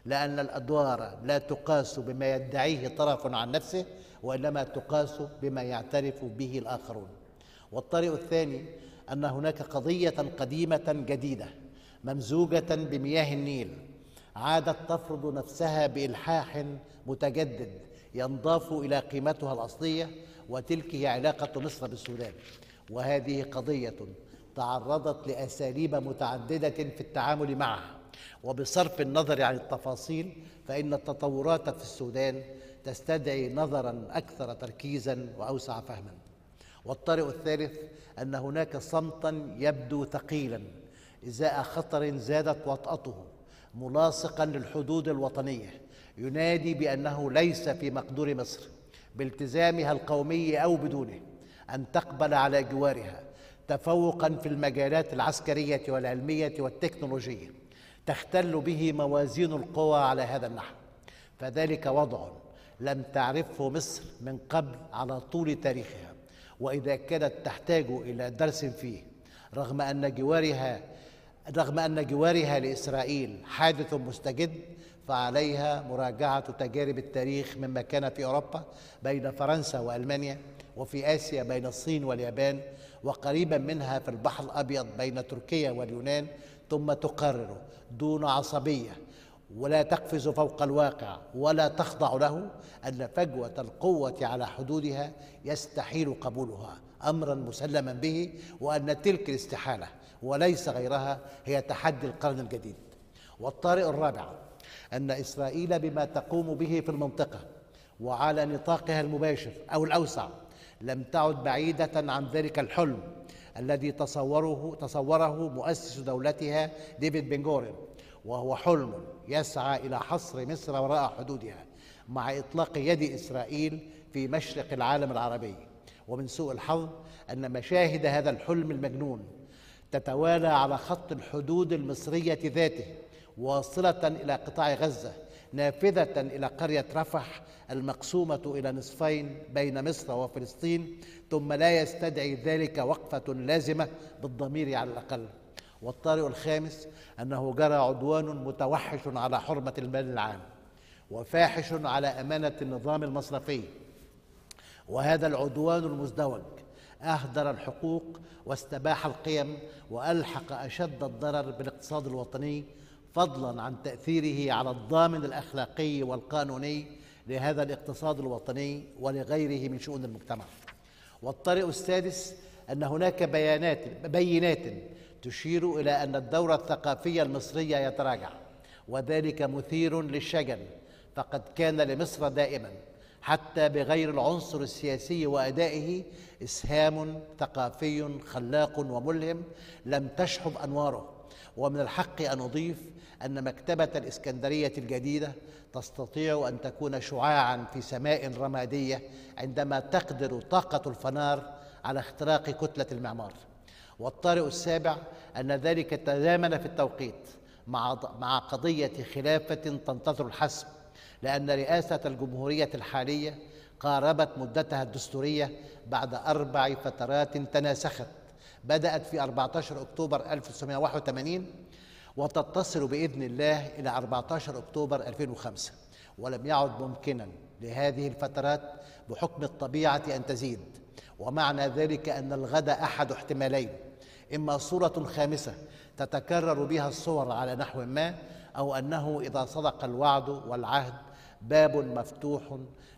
لأن الأدوار لا تقاس بما يدعيه طرف عن نفسه وإنما تقاس بما يعترف به الآخرون. والطريق الثاني أن هناك قضية قديمة جديدة ممزوجة بمياه النيل عادت تفرض نفسها بإلحاح متجدد ينضاف إلى قيمتها الأصلية وتلك هي علاقة مصر بالسودان. وهذه قضية تعرضت لأساليب متعددة في التعامل معها. وبصرف النظر عن التفاصيل فإن التطورات في السودان تستدعي نظرا أكثر تركيزا وأوسع فهما. والطريق الثالث أن هناك صمتا يبدو ثقيلا إزاء خطر زادت وطأته ملاصقا للحدود الوطنية. ينادي بأنه ليس في مقدور مصر بالتزامها القومي أو بدونه أن تقبل على جوارها تفوقا في المجالات العسكرية والعلمية والتكنولوجية. تختل به موازين القوى على هذا النحو. فذلك وضع لم تعرفه مصر من قبل على طول تاريخها. وإذا كانت تحتاج إلى درس فيه رغم أن جوارها رغم أن جوارها لإسرائيل حادث مستجد فعليها مراجعة تجارب التاريخ مما كان في أوروبا بين فرنسا وألمانيا وفي آسيا بين الصين واليابان وقريبا منها في البحر الأبيض بين تركيا واليونان ثم تقرر دون عصبية. ولا تقفز فوق الواقع ولا تخضع له. أن فجوة القوة على حدودها يستحيل قبولها أمرا مسلما به. وأن تلك الاستحالة وليس غيرها هي تحدي القرن الجديد. والطارئ الرابع أن إسرائيل بما تقوم به في المنطقة وعلى نطاقها المباشر أو الأوسع لم تعد بعيدة عن ذلك الحلم. الذي تصوره تصوره مؤسس دولتها ديفيد بن جورن وهو حلم يسعى إلى حصر مصر وراء حدودها مع إطلاق يد إسرائيل في مشرق العالم العربي. ومن سوء الحظ أن مشاهد هذا الحلم المجنون تتوالى على خط الحدود المصرية ذاته واصلة إلى قطاع غزة نافذة إلى قرية رفح المقسومة إلى نصفين بين مصر وفلسطين ثم لا يستدعي ذلك وقفة لازمة بالضمير على الأقل. والطارئ الخامس أنه جرى عدوان متوحش على حرمة المال العام وفاحش على أمانة النظام المصرفي. وهذا العدوان المزدوج أهدر الحقوق واستباح القيم وألحق أشد الضرر بالاقتصاد الوطني فضلا عن تأثيره على الضامن الأخلاقي والقانوني لهذا الاقتصاد الوطني ولغيره من شؤون المجتمع. والطريق السادس أن هناك بيانات بينات تشير إلى أن الدور الثقافي المصري يتراجع وذلك مثير للشجن فقد كان لمصر دائما حتى بغير العنصر السياسي وأدائه إسهام ثقافي خلاق وملهم لم تشحب أنواره ومن الحق أن أضيف أن مكتبة الإسكندرية الجديدة تستطيع أن تكون شعاعا في سماء رمادية عندما تقدر طاقة الفنار على اختراق كتلة المعمار. والطارئ السابع أن ذلك تزامن في التوقيت مع مع قضية خلافة تنتظر الحسم لأن رئاسة الجمهورية الحالية قاربت مدتها الدستورية بعد أربع فترات تناسخت بدأت في 14 أكتوبر 1981 وتتصل بإذن الله إلى 14 أكتوبر 2005 ولم يعد ممكنا لهذه الفترات بحكم الطبيعة أن تزيد. ومعنى ذلك أن الغد أحد احتمالين إما صورة خامسة تتكرر بها الصور على نحو ما أو أنه إذا صدق الوعد والعهد باب مفتوح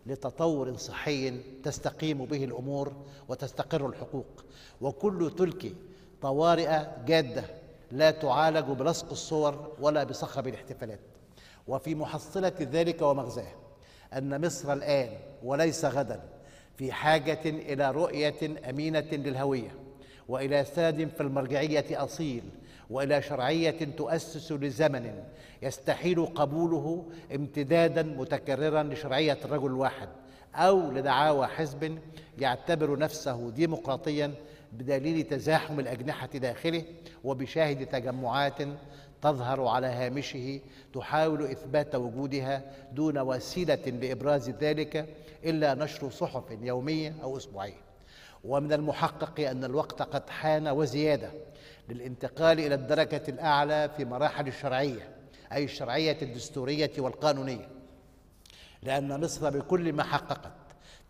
لتطور صحي تستقيم به الأمور وتستقر الحقوق. وكل تلك طوارئ جادة لا تعالج بلصق الصور ولا بصخب الاحتفالات. وفي محصلة ذلك ومغزاه أن مصر الآن وليس غدا في حاجة إلى رؤية أمينة للهوية وإلى ساد في المرجعية أصيل وإلى شرعية تؤسس لزمن يستحيل قبوله امتدادا متكررا لشرعية الرجل الواحد أو لدعاوى حزب يعتبر نفسه ديمقراطيا بدليل تزاحم الأجنحة داخله وبشاهد تجمعات تظهر على هامشه تحاول إثبات وجودها دون وسيلة لإبراز ذلك إلا نشر صحف يومية أو أسبوعية. ومن المحقق أن الوقت قد حان وزيادة للانتقال إلى الدرجة الأعلى في مراحل الشرعية أي الشرعية الدستورية والقانونية لأن مصر بكل ما حققت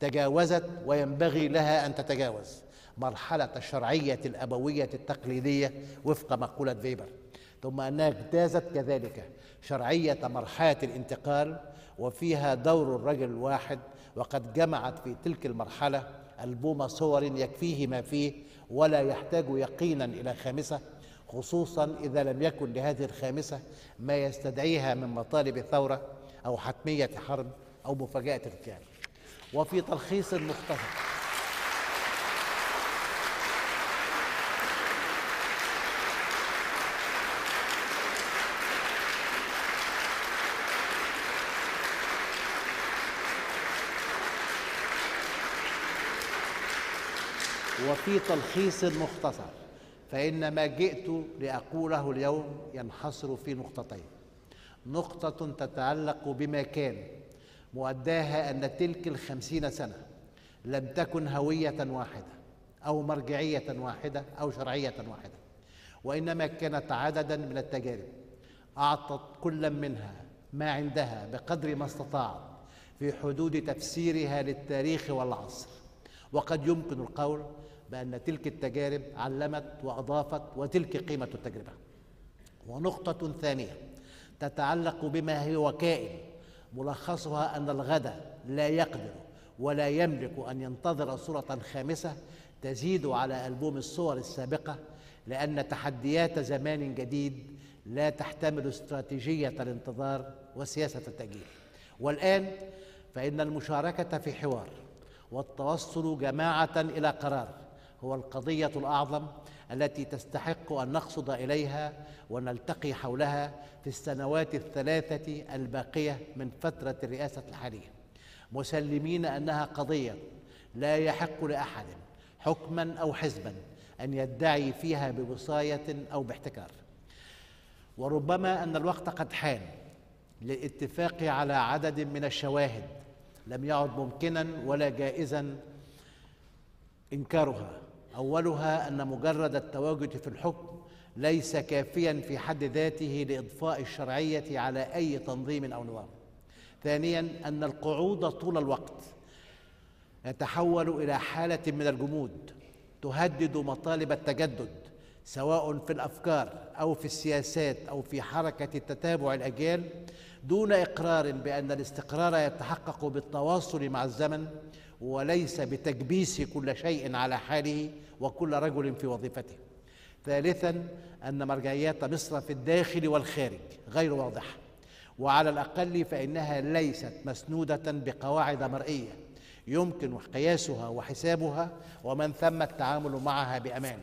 تجاوزت وينبغي لها أن تتجاوز. مرحلة الشرعيه الأبوية التقليدية وفق مقولة فيبر. ثم أنها اجتازت كذلك شرعية مرحلة الانتقال وفيها دور الرجل الواحد وقد جمعت في تلك المرحلة ألبوم صور يكفيه ما فيه ولا يحتاج يقينا إلى خامسة خصوصا إذا لم يكن لهذه الخامسة ما يستدعيها من مطالب ثوره أو حتمية حرب أو مفاجاه اغتيال وفي تلخيص مختصر وفي تلخيص مختصر فإن ما جئت لأقوله اليوم ينحصر في نقطتين. نقطة تتعلق بما كان مؤداها أن تلك الخمسين سنة لم تكن هوية واحدة أو مرجعية واحدة أو شرعية واحدة وإنما كانت عددا من التجارب. أعطت كل منها ما عندها بقدر ما استطاعت في حدود تفسيرها للتاريخ والعصر. وقد يمكن القول بأن تلك التجارب علمت وأضافت وتلك قيمة التجربة. ونقطة ثانية تتعلق بما هو كائن ملخصها أن الغد لا يقدر ولا يملك أن ينتظر صورة خامسة تزيد على ألبوم الصور السابقة لأن تحديات زمان جديد لا تحتمل استراتيجية الانتظار وسياسة التأجيل. والآن فإن المشاركة في حوار والتوصل جماعة إلى قرار هو القضية الأعظم التي تستحق أن نقصد إليها ونلتقي حولها في السنوات الثلاثة الباقية من فترة الرئاسة الحالية. مسلمين أنها قضية لا يحق لأحد حكما أو حزبا أن يدعي فيها بوصاية أو باحتكار. وربما أن الوقت قد حان للاتفاق على عدد من الشواهد لم يعد ممكنا ولا جائزا إنكارها. أولها أن مجرد التواجد في الحكم ليس كافيا في حد ذاته لإضفاء الشرعية على أي تنظيم أو نظام. ثانيا أن القعود طول الوقت يتحول إلى حالة من الجمود تهدد مطالب التجدد سواء في الأفكار أو في السياسات أو في حركة تتابع الأجيال دون إقرار بأن الاستقرار يتحقق بالتواصل مع الزمن وليس بتكبيس كل شيء على حاله وكل رجل في وظيفته. ثالثا أن مرجعيات مصر في الداخل والخارج غير واضحة. وعلى الأقل فإنها ليست مسنودة بقواعد مرئية. يمكن قياسها وحسابها ومن ثم التعامل معها بأمان.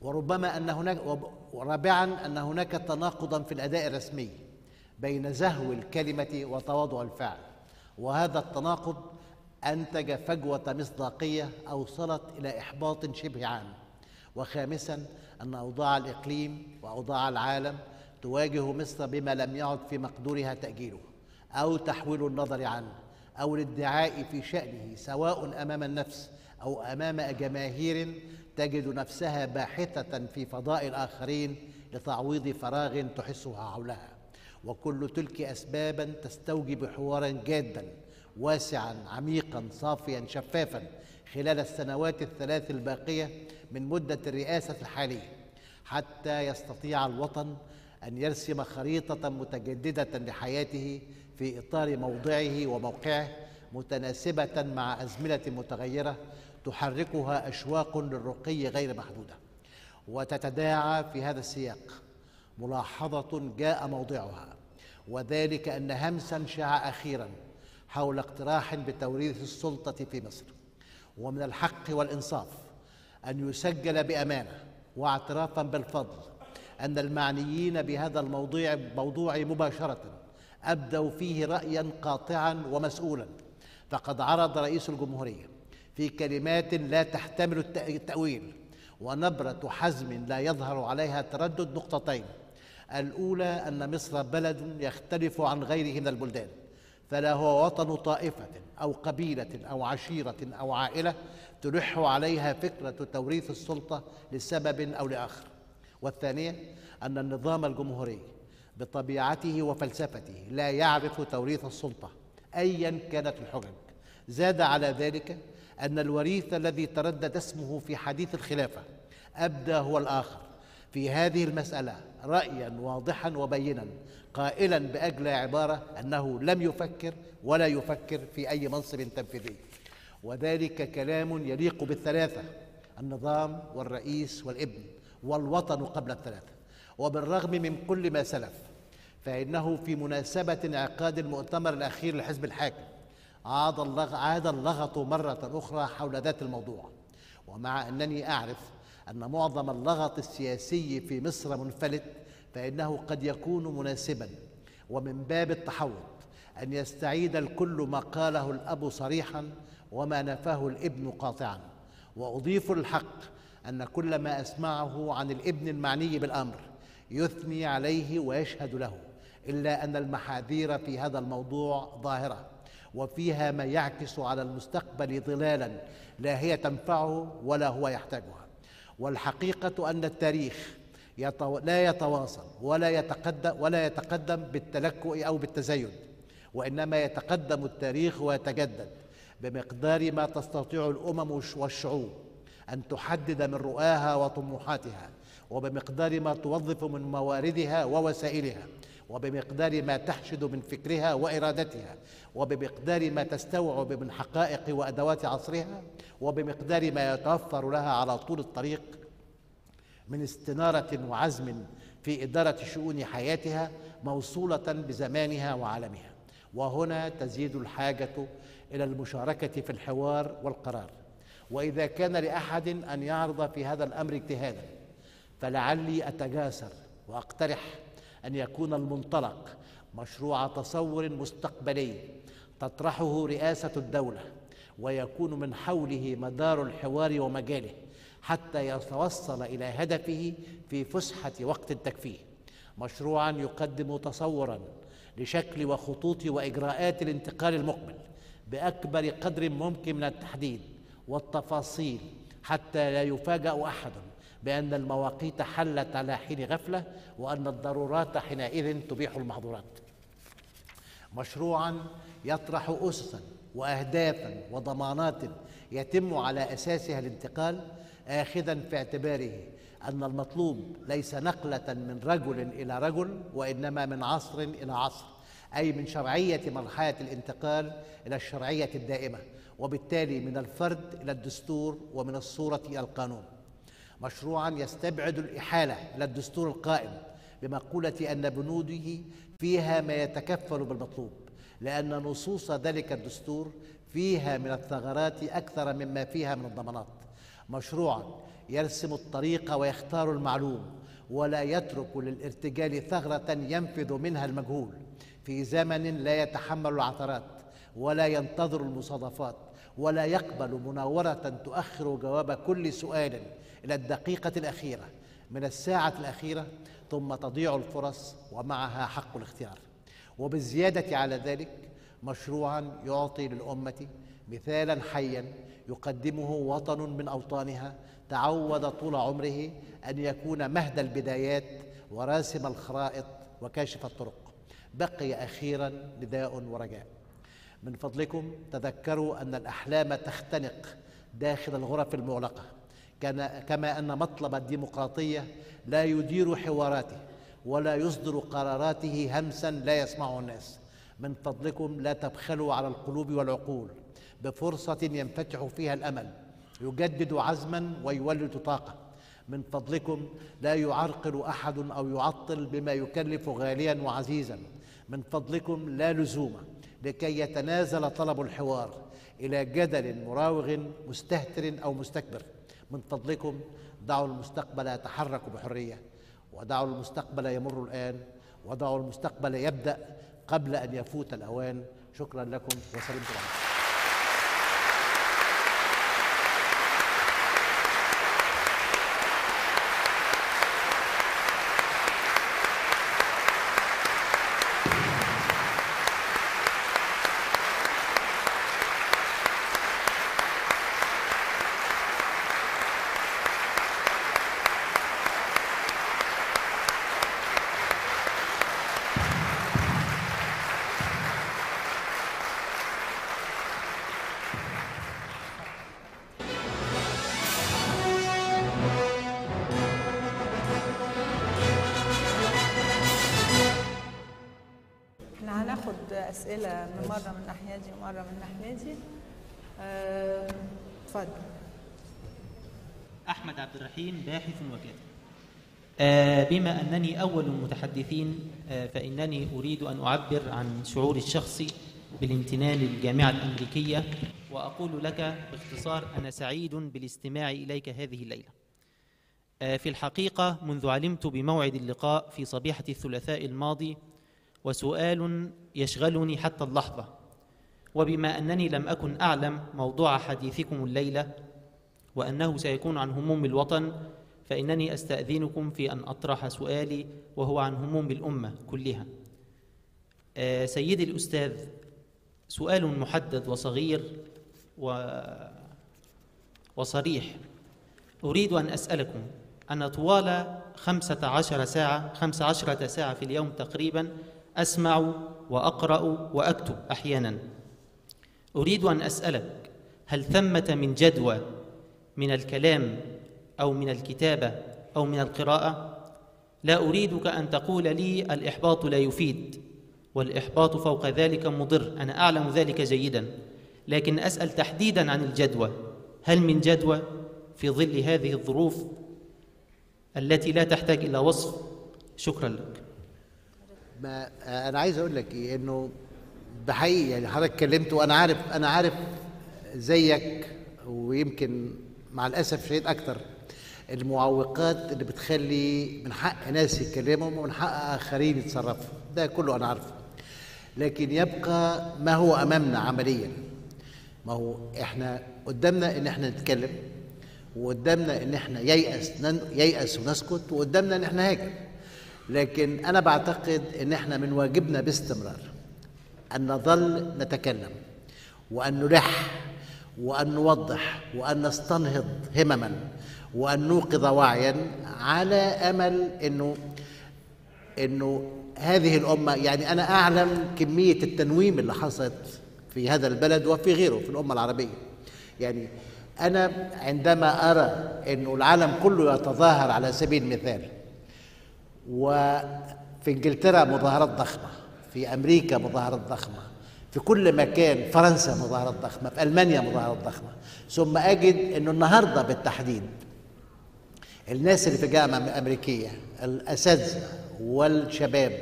وربما أن هناك ورابعا أن هناك تناقضا في الأداء الرسمي بين زهو الكلمة وتواضع الفعل. وهذا التناقض أنتج فجوة مصداقية اوصلت إلى إحباط شبه عام. وخامسا أن أوضاع الإقليم وأوضاع العالم تواجه مصر بما لم يعد في مقدورها تأجيله أو تحويل النظر عنه أو الادعاء في شأنه سواء أمام النفس أو أمام جماهير تجد نفسها باحثة في فضاء الآخرين لتعويض فراغ تحسها حولها. وكل تلك اسبابا تستوجب حوارا جادا واسعا عميقا صافيا شفافا خلال السنوات الثلاث الباقية من مدة الرئاسة الحالية حتى يستطيع الوطن أن يرسم خريطة متجددة لحياته في إطار موضعه وموقعه متناسبة مع أزمنة متغيرة تحركها أشواق للرقي غير محدودة. وتتداعى في هذا السياق ملاحظة جاء موضعها وذلك أن همسا شاع أخيرا حول اقتراح بتوريث السلطة في مصر. ومن الحق والإنصاف أن يسجل بأمانة واعترافا بالفضل أن المعنيين بهذا الموضوع موضوع مباشرة أبدوا فيه رايا قاطعا ومسؤولا. فقد عرض رئيس الجمهورية في كلمات لا تحتمل التأويل ونبرة حزم لا يظهر عليها تردد نقطتين. الأولى أن مصر بلد يختلف عن غيره من البلدان. فلا هو وطن طائفة أو قبيلة أو عشيرة أو عائلة تلح عليها فكرة توريث السلطة لسبب أو لآخر. والثانية أن النظام الجمهوري بطبيعته وفلسفته لا يعرف توريث السلطة ايا كانت الحجج. زاد على ذلك أن الوريث الذي تردد اسمه في حديث الخلافة أبدى هو الآخر. في هذه المسألة رايا واضحا وبينا قائلا باجلى عبارة أنه لم يفكر ولا يفكر في أي منصب تنفيذي. وذلك كلام يليق بالثلاثة النظام والرئيس والابن والوطن قبل الثلاثة. وبالرغم من كل ما سلف فإنه في مناسبة انعقاد المؤتمر الأخير للحزب الحاكم عاد اللغ... عاد اللغط مرة أخرى حول ذات الموضوع. ومع أنني أعرف أن معظم اللغط السياسي في مصر منفلت فإنه قد يكون مناسبا. ومن باب التحوط أن يستعيد الكل ما قاله الأب صريحا وما نفاه الابن قاطعا. وأضيف الحق أن كل ما أسمعه عن الابن المعني بالأمر يثني عليه ويشهد له إلا أن المحاذير في هذا الموضوع ظاهرة. وفيها ما يعكس على المستقبل ظلالا لا هي تنفعه ولا هو يحتاجها. والحقيقة أن التاريخ يتو... لا يتواصل ولا يتقدم ولا يتقدم بالتلكؤ أو بالتزايد وإنما يتقدم التاريخ ويتجدد بمقدار ما تستطيع الأمم والشعوب أن تحدد من رؤاها وطموحاتها وبمقدار ما توظف من مواردها ووسائلها. وبمقدار ما تحشد من فكرها وإرادتها وبمقدار ما تستوعب من حقائق وأدوات عصرها وبمقدار ما يتوفر لها على طول الطريق من استنارة وعزم في إدارة شؤون حياتها موصولة بزمانها وعالمها. وهنا تزيد الحاجة إلى المشاركة في الحوار والقرار. وإذا كان لأحد أن يعرض في هذا الأمر اجتهادا فلعلي أتجاسر وأقترح أن يكون المنطلق مشروع تصور مستقبلي تطرحه رئاسة الدولة ويكون من حوله مدار الحوار ومجاله حتى يتوصل إلى هدفه في فسحة وقت تكفيه مشروعا يقدم تصورا لشكل وخطوط وإجراءات الانتقال المقبل بأكبر قدر ممكن من التحديد والتفاصيل حتى لا يفاجأ احد بأن المواقيت حلت على حين غفلة وأن الضرورات حينئذ تبيح المحظورات. مشروعا يطرح اسسا واهدافا وضمانات يتم على أساسها الانتقال اخذا في اعتباره أن المطلوب ليس نقلة من رجل إلى رجل وإنما من عصر إلى عصر أي من شرعية مرحلة الانتقال إلى الشرعية الدائمة وبالتالي من الفرد إلى الدستور ومن الصورة إلى القانون. مشروعا يستبعد الإحالة إلى الدستور القائم بمقولة أن بنوده فيها ما يتكفل بالمطلوب لأن نصوص ذلك الدستور فيها من الثغرات أكثر مما فيها من الضمانات. مشروعا يرسم الطريق ويختار المعلوم ولا يترك للارتجال ثغرة ينفذ منها المجهول. في زمن لا يتحمل العثرات ولا ينتظر المصادفات ولا يقبل مناورة تؤخر جواب كل سؤال إلى الدقيقة الأخيرة من الساعة الأخيرة ثم تضيع الفرص ومعها حق الاختيار. وبالزيادة على ذلك مشروعا يعطي للأمة مثالا حيا يقدمه وطن من أوطانها تعود طول عمره أن يكون مهد البدايات وراسم الخرائط وكاشف الطرق. بقي أخيرا نداء ورجاء. من فضلكم تذكروا أن الأحلام تختنق داخل الغرف المغلقة. كما أن مطلب الديمقراطية لا يدير حواراته ولا يصدر قراراته همسا لا يسمعه الناس. من فضلكم لا تبخلوا على القلوب والعقول. بفرصة ينفتح فيها الأمل. يجدد عزما ويولد طاقة. من فضلكم لا يعرقل أحد أو يعطل بما يكلف غاليا وعزيزا. من فضلكم لا لزوم لكي يتنازل طلب الحوار إلى جدل مراوغ مستهتر أو مستكبر. من فضلكم دعوا المستقبل يتحرك بحرية ودعوا المستقبل يمر الآن ودعوا المستقبل يبدأ قبل أن يفوت الأوان. شكرا لكم وسلمت عليكم. ومره من الناحيه دي اتفضل. أحمد عبد الرحيم باحث وكاتب. آه، بما أنني أول المتحدثين آه، فإنني أريد أن أعبر عن شعوري الشخصي بالامتنان للجامعة الأمريكية وأقول لك باختصار أنا سعيد بالاستماع إليك هذه الليلة. آه، في الحقيقة منذ علمت بموعد اللقاء في صبيحة الثلاثاء الماضي وسؤال يشغلني حتى اللحظة. وبما أنني لم أكن أعلم موضوع حديثكم الليلة وأنه سيكون عن هموم الوطن فإنني أستأذنكم في أن أطرح سؤالي وهو عن هموم الأمة كلها. آه سيدي الأستاذ سؤال محدد وصغير و وصريح. أريد أن أسألكم أن طوال خمسة عشر ساعة خمسة عشرة ساعة في اليوم تقريبا أسمع وأقرأ وأكتب أحيانا. أريد أن أسألك هل ثمة من جدوى من الكلام أو من الكتابة أو من القراءة؟ لا أريدك أن تقول لي الإحباط لا يفيد والإحباط فوق ذلك مضر أنا أعلم ذلك جيدا. لكن أسأل تحديدا عن الجدوى هل من جدوى في ظل هذه الظروف التي لا تحتاج إلى وصف؟ شكرا لك. ما أنا عايز أقول لك إيه انه بحقيقي يعني حضرتك اتكلمت وأنا عارف أنا عارف زيك ويمكن مع الأسف شديد أكتر. المعوقات اللي بتخلي من حق ناس يتكلموا ومن حق آخرين يتصرفوا ده كله أنا عارفه. لكن يبقى ما هو أمامنا عمليا؟ ما هو إحنا قدامنا إن إحنا نتكلم وقدامنا إن إحنا ييأس ييأس ونسكت وقدامنا إن إحنا هاجم لكن أنا بعتقد إن إحنا من واجبنا باستمرار. أن نظل نتكلم وأن نلح وأن نوضح وأن نستنهض همما وأن نوقظ وعيا على أمل إنه إنه هذه الأمة يعني أنا أعلم كمية التنويم اللي حصلت في هذا البلد وفي غيره في الأمة العربية. يعني أنا عندما أرى إنه العالم كله يتظاهر على سبيل المثال وفي إنجلترا مظاهرات ضخمة في أمريكا مظاهرات ضخمة في كل مكان فرنسا مظاهرات ضخمة في ألمانيا مظاهرات ضخمة. ثم أجد إنه النهارده بالتحديد الناس اللي في الجامعة الامريكيه الأساتذة والشباب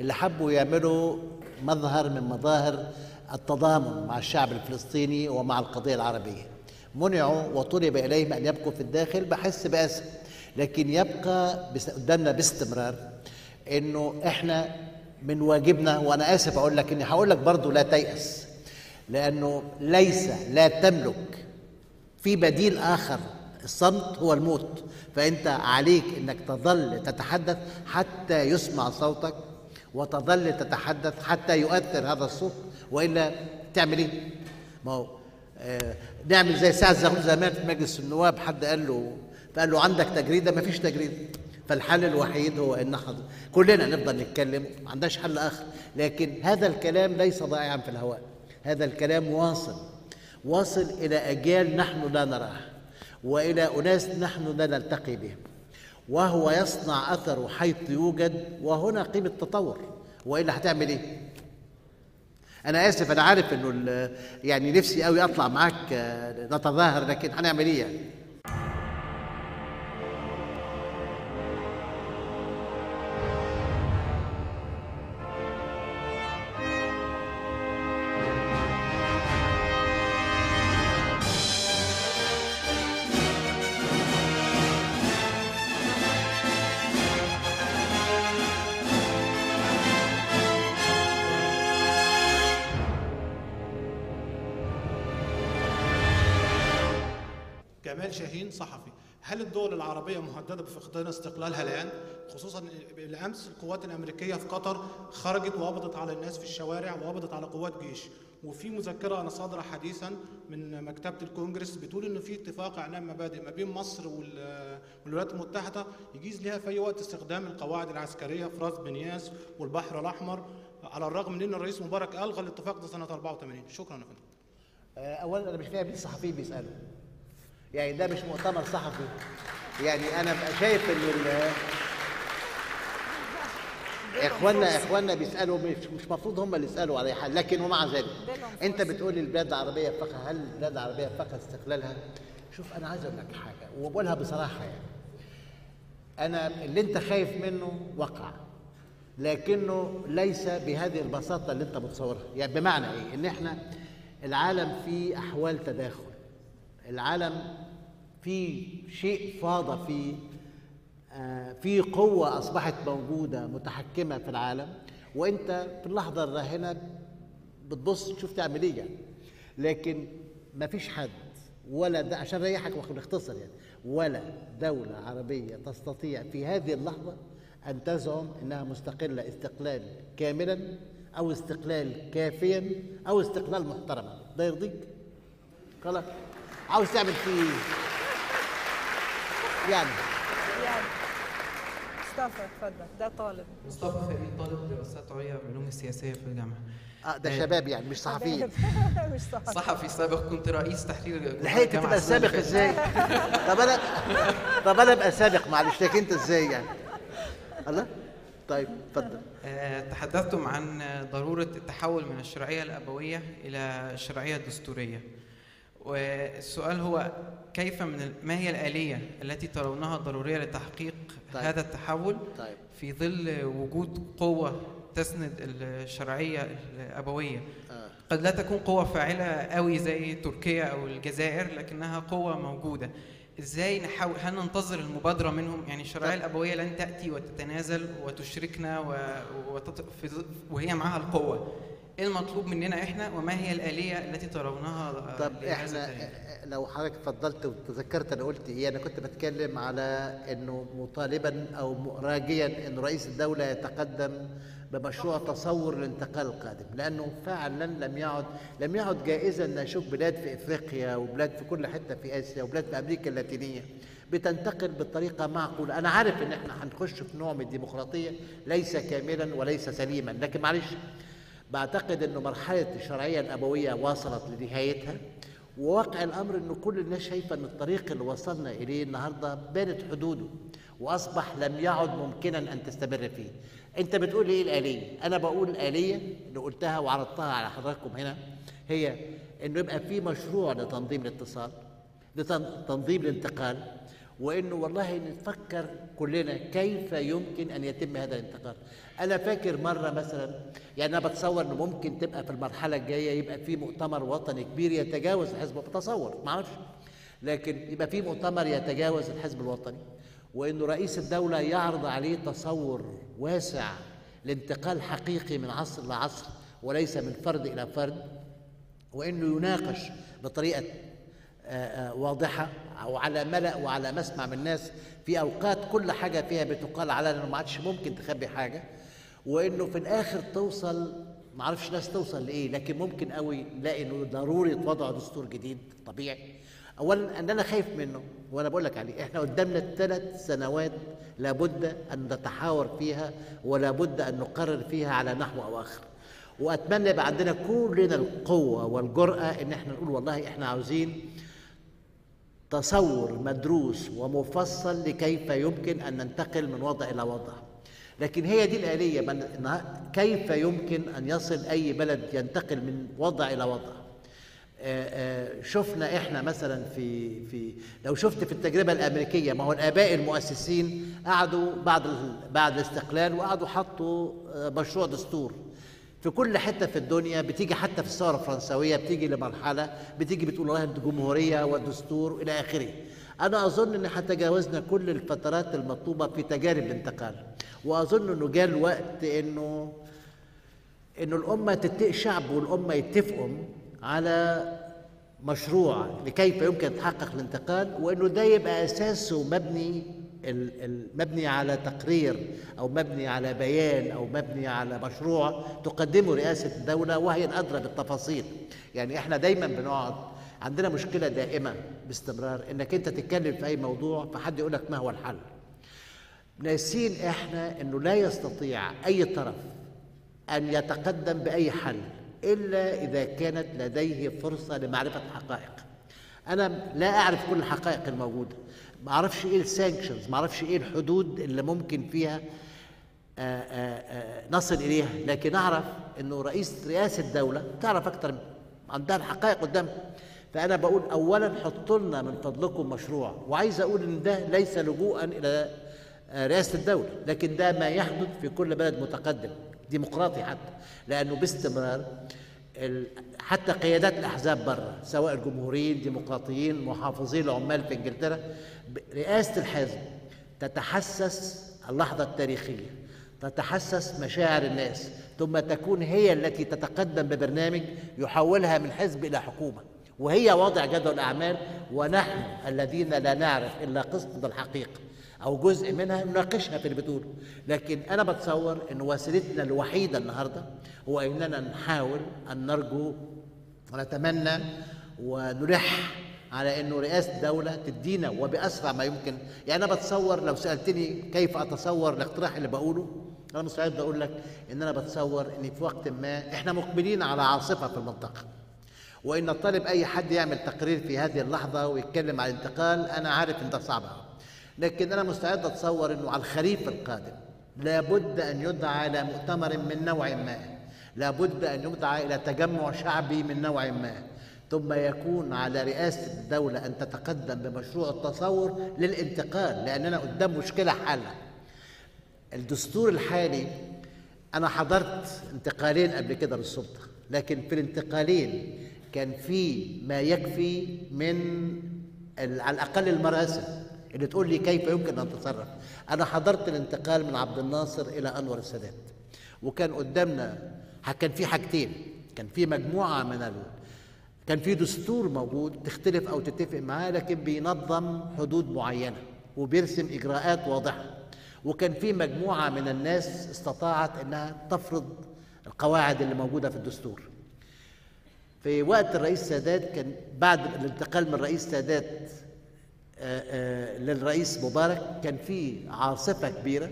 اللي حبوا يعملوا مظهر من مظاهر التضامن مع الشعب الفلسطيني ومع القضية العربية. منعوا وطلب إليهم أن يبقوا في الداخل بحس بأسف لكن يبقى قدامنا باستمرار إنه إحنا من واجبنا وأنا آسف أقول لك إني هقول لك برضه لا تيأس لأنه ليس لا تملك في بديل آخر الصمت هو الموت فأنت عليك إنك تظل تتحدث حتى يسمع صوتك وتظل تتحدث حتى يؤثر هذا الصوت وإلا تعمل إيه؟ ما هو آه نعمل زي سعد زغلول زمان في مجلس النواب حد قال له فقال له عندك تجريده ما فيش تجريده فالحل الوحيد هو إن إحنا كلنا نفضل نتكلم ما عندناش حل آخر. لكن هذا الكلام ليس ضائعا في الهواء. هذا الكلام واصل. واصل إلى أجيال نحن لا نراها وإلى أناس نحن لا نلتقي بهم. وهو يصنع أثره حيث يوجد وهنا قيمة التطور. وإلا هتعمل إيه؟ أنا آسف أنا عارف ال- يعني نفسي قوي أطلع معاك آه، نتظاهر لكن هنعمل إيه يعني؟ العربية مهددة بفقدان استقلالها الآن؟ خصوصا بالأمس القوات الأمريكية في قطر خرجت وقبضت على الناس في الشوارع وقبضت على قوات جيش. وفي مذكرة أنا صادرة حديثا من مكتبة الكونجرس بتقول إن في اتفاق إعلان مبادئ ما بين مصر وال- والولايات المتحدة يجيز لها في أي وقت استخدام القواعد العسكرية في راس بنياس والبحر الأحمر على الرغم من إن الرئيس مبارك ألغى الاتفاق ده سنة 84 شكرا يا فندم. آه، اولا أنا مش فاهم ليه الصحفيين بيسألوا. يعني ده مش مؤتمر صحفي. يعني أنا بقى شايف إن اخواننا إخواننا بيسألوا مش مش المفروض هم اللي يسألوا على حال لكن ومع ذلك أنت بتقول البلاد العربية فقط هل البلاد العربية فقط استقلالها؟ شوف أنا عايز أقول لك حاجة وبقولها بصراحة يعني. أنا اللي أنت خايف منه وقع لكنه ليس بهذه البساطة اللي أنت متصورها يعني بمعنى إيه؟ إن إحنا العالم فيه أحوال تداخل. العالم في شيء فاض فيه آه، في قوة أصبحت موجودة متحكمة في العالم. وأنت في اللحظة الراهنة بتبص تشوف تعمل إيه يعني. لكن ما فيش حد ولا ده عشان أريحك ونختصر يعني. ولا دولة عربية تستطيع في هذه اللحظة أن تزعم أنها مستقلة استقلال كاملا أو استقلال كافيا أو استقلال محترما. ده يرضيك؟ خلاص. عاوز تعمل فيه إيه؟ يعني. يعني مصطفى اتفضل. ده طالب. مصطفى فريد طالب دراسات عليا علوم السياسية في الجامعة. آه ده شباب يعني مش صحفيين. مش صح صحفي سابق كنت رئيس تحرير لحقت تبقى سابق. إزاي؟ طب أنا طب أنا أبقى سابق معلش لكن أنت إزاي يعني؟ الله. طيب اتفضل. آه، تحدثتم عن ضرورة التحول من الشرعية الأبوية إلى الشرعية الدستورية. والسؤال هو كيف من ما هي الآلية التي ترونها ضرورية لتحقيق طيب. هذا التحول طيب. في ظل وجود قوة تسند الشرعية الأبوية؟ آه. قد لا تكون قوة فاعلة قوي زي تركيا أو الجزائر لكنها قوة موجودة. إزاي نحاول هل ننتظر المبادرة منهم؟ يعني الشرعية الأبوية لن تأتي وتتنازل وتشركنا و... وتط... وهي معها القوة. إيه المطلوب مننا إحنا وما هي الآلية التي ترونها طب إحنا؟ لو حضرتك اتفضلت وتذكرت أنا قلت إيه أنا كنت بتكلم على إنه مطالبا أو راجيا إن رئيس الدولة يتقدم بمشروع تصور الانتقال القادم لأنه فعلا لم يعد لم يعد جائزا ان نشوف بلاد في إفريقيا وبلاد في كل حتة في آسيا وبلاد في أمريكا اللاتينية بتنتقل بطريقة معقولة أنا عارف إن إحنا هنخش في نوع من الديمقراطية ليس كاملا وليس سليما لكن معلش بعتقد إنه مرحلة الشرعية الأبوية وصلت لنهايتها وواقع الأمر إنه كل الناس شايفة إن الطريق اللي وصلنا إليه النهارده بانت حدوده وأصبح لم يعد ممكنا أن تستمر فيه. أنت بتقول إيه الآلية؟ أنا بقول الاليه اللي قلتها وعرضتها على حضراتكم هنا هي إنه يبقى في مشروع لتنظيم الاتصال لتنظيم الانتقال وإنه والله نفكر كلنا كيف يمكن أن يتم هذا الانتقال أنا فاكر مرة مثلا يعني أنا بتصور إنه ممكن تبقى في المرحلة الجاية يبقى في مؤتمر وطني كبير يتجاوز الحزب بتصور ما أعرفش. لكن يبقى في مؤتمر يتجاوز الحزب الوطني وإنه رئيس الدولة يعرض عليه تصور واسع لانتقال حقيقي من عصر لعصر وليس من فرد إلى فرد وإنه يناقش بطريقة آه، آه، واضحة أو على ملأ وعلى مسمع من الناس في أوقات كل حاجة فيها بتقال علنا ما عادش ممكن تخبي حاجة. وإنه في الآخر توصل ما أعرفش ناس توصل لإيه لكن ممكن قوي نلاقي إنه ضروري وضع دستور جديد طبيعي. اولا إن أنا خايف منه وأنا بقول لك عليه إحنا قدامنا ثلاث سنوات لابد أن نتحاور فيها ولابد أن نقرر فيها على نحو أو آخر. وأتمنى يبقى عندنا كلنا القوة والجرأة إن إحنا نقول والله إحنا عاوزين تصور مدروس ومفصل لكيف يمكن أن ننتقل من وضع إلى وضع. لكن هي دي الآلية من كيف يمكن أن يصل أي بلد ينتقل من وضع إلى وضع؟ آه، آه، شفنا إحنا مثلا في في لو شفت في التجربة الأمريكية ما هو الآباء المؤسسين قعدوا بعد بعد الاستقلال وقعدوا حطوا آه، مشروع دستور. في كل حتة في الدنيا بتيجي حتى في الثورة الفرنسوية بتيجي لمرحلة بتيجي بتقول والله الجمهوريه والدستور إلى آخره. أنا أظن إن إحنا تجاوزنا كل الفترات المطلوبة في تجارب الانتقال. واظن انه جاء الوقت انه انه الامه تتفق الشعب والامه يتفقوا على مشروع لكيف يمكن تحقق الانتقال وانه ده يبقى اساسه مبني مبني على تقرير أو مبني على بيان أو مبني على مشروع تقدمه رئاسة الدولة وهي الأدرى بالتفاصيل. يعني إحنا دايما بنقعد عندنا مشكلة دائمة باستمرار انك انت تتكلم في أي موضوع فحد يقول لك ما هو الحل. ناسين إحنا إنه لا يستطيع أي طرف أن يتقدم بأي حل إلا إذا كانت لديه فرصة لمعرفة الحقائق أنا لا أعرف كل الحقائق الموجودة. ما أعرفش إيه السانكشنز ما أعرفش إيه الحدود اللي ممكن فيها آآ آآ نصل إليها. لكن أعرف إنه رئيس رئاسة الدولة تعرف أكتر عندها الحقائق قدامها فأنا بقول اولا حطوا لنا من فضلكم مشروع. وعايز أقول إن ده ليس لجوءا إلى آه، رئاسة الدولة لكن ده ما يحدث في كل بلد متقدم ديمقراطي حتى لأنه باستمرار حتى قيادات الأحزاب بره سواء الجمهوريين ديمقراطيين محافظين العمال في إنجلترا ب- رئاسة الحزب تتحسس اللحظة التاريخية تتحسس مشاعر الناس ثم تكون هي التي تتقدم ببرنامج يحولها من حزب إلى حكومة وهي وضع جدول اعمال ونحن الذين لا نعرف إلا قسط الحقيقة. أو جزء منها نناقشها في اللي بتقوله. لكن أنا بتصور إن وسيلتنا الوحيدة النهارده هو إننا نحاول أن نرجو ونتمنى ونلح على إنه رئاسة الدولة تدينا وبأسرع ما يمكن. يعني أنا بتصور لو سألتني كيف أتصور الاقتراح اللي بقوله أنا مستعد أقول لك إن أنا بتصور إن في وقت ما إحنا مقبلين على عاصفة في المنطقة. وإن طالب أي حد يعمل تقرير في هذه اللحظة ويتكلم عن الانتقال أنا عارف إن ده صعب أوي. لكن أنا مستعد أتصور إنه على الخريف القادم لابد أن يدعى إلى مؤتمر من نوع ما. لابد أن يدعى إلى تجمع شعبي من نوع ما. ثم يكون على رئاسة الدولة أن تتقدم بمشروع التصور للانتقال لأننا قدام مشكلة حالة. الدستور الحالي أنا حضرت انتقالين قبل كده للسلطه لكن في الانتقالين كان في ما يكفي من على الأقل المراسم اللي تقول لي كيف يمكن أن نتصرف أنا حضرت الانتقال من عبد الناصر إلى أنور السادات وكان قدامنا كان في حاجتين كان في مجموعة من ال... كان في دستور موجود تختلف أو تتفق معاه لكن بينظم حدود معينة وبيرسم إجراءات واضحة. وكان في مجموعة من الناس استطاعت إنها تفرض القواعد اللي موجودة في الدستور. في وقت الرئيس سادات كان بعد الانتقال من الرئيس سادات للرئيس مبارك. كان في عاصفة كبيرة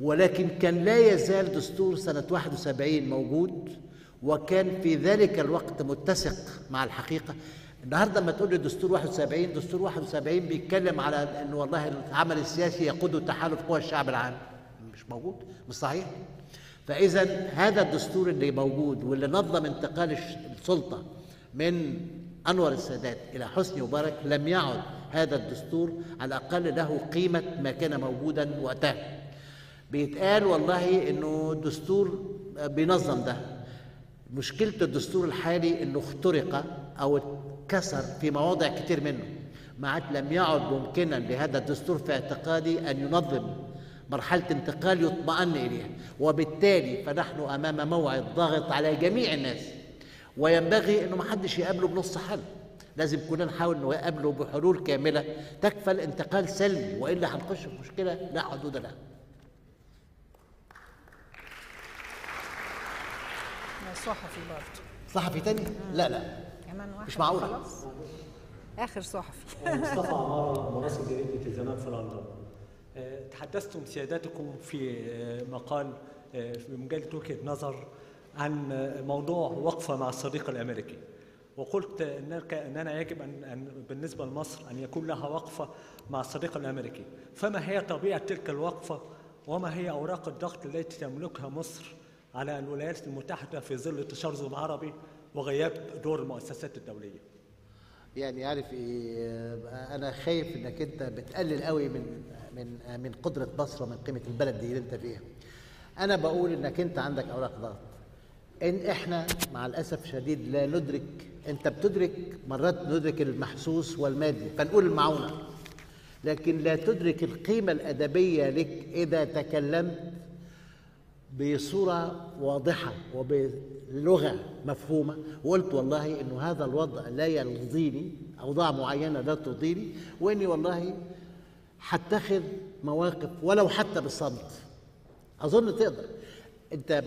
ولكن كان لا يزال دستور سنة 71 موجود وكان في ذلك الوقت متسق مع الحقيقة. النهارده لما تقول لي دستور 71 دستور 71 بيتكلم على انه والله العمل السياسي يقوده تحالف قوى الشعب العام. مش موجود مش صحيح. فإذا هذا الدستور اللي موجود واللي نظم انتقال السلطة من أنور السادات إلى حسني مبارك لم يعد هذا الدستور على الأقل له قيمة ما كان موجودا وقتها. بيتقال والله إنه الدستور بينظم ده. مشكلة الدستور الحالي إنه اخترق أو اتكسر في مواضع كتير منه. ما عاد لم يعد ممكنا لهذا الدستور في اعتقادي أن ينظم مرحلة انتقال يطمئن إليها. وبالتالي فنحن أمام موعد ضاغط على جميع الناس. وينبغي إنه ما حدش يقابله بنص حل. لازم كلنا نحاول نقابله بحلول كاملة. تكفل انتقال سلمي وإلا هنخش في مشكلة لا حدود لها. صحفي برضه. صحفي تاني؟ لا لا. كمان واحد مش معقولة. خلاص؟ آخر صحفي. مصطفى عمارة مراسل جريدة الزمان في لندن. آه، تحدثتم سيادتكم في آه، مقال في مجلة وجهة نظر عن موضوع وقفة مع الصديق الأمريكي. وقلت إنك أننا يجب أن, أن بالنسبة لمصر أن يكون لها وقفة مع الصديق الأمريكي. فما هي طبيعة تلك الوقفة؟ وما هي أوراق الضغط التي تملكها مصر على الولايات المتحدة في ظل التشرذم العربي وغياب دور المؤسسات الدولية؟ يعني عارف إيه أنا خايف إنك أنت بتقلل قوي من من من قدرة مصر ومن قيمة البلد دي اللي أنت فيها. أنا بقول إنك أنت عندك أوراق ضغط. إن إحنا مع الأسف الشديد لا ندرك انت بتدرك مرات ندرك المحسوس والمادي فنقول المعونة. لكن لا تدرك القيمة الأدبية لك إذا تكلمت بصورة واضحة وبلغة مفهومة. وقلت والله إنه هذا الوضع لا يرضيني أوضاع معينة لا ترضيني وإني والله هتخذ مواقف ولو حتى بالصمت. أظن تقدر. أنت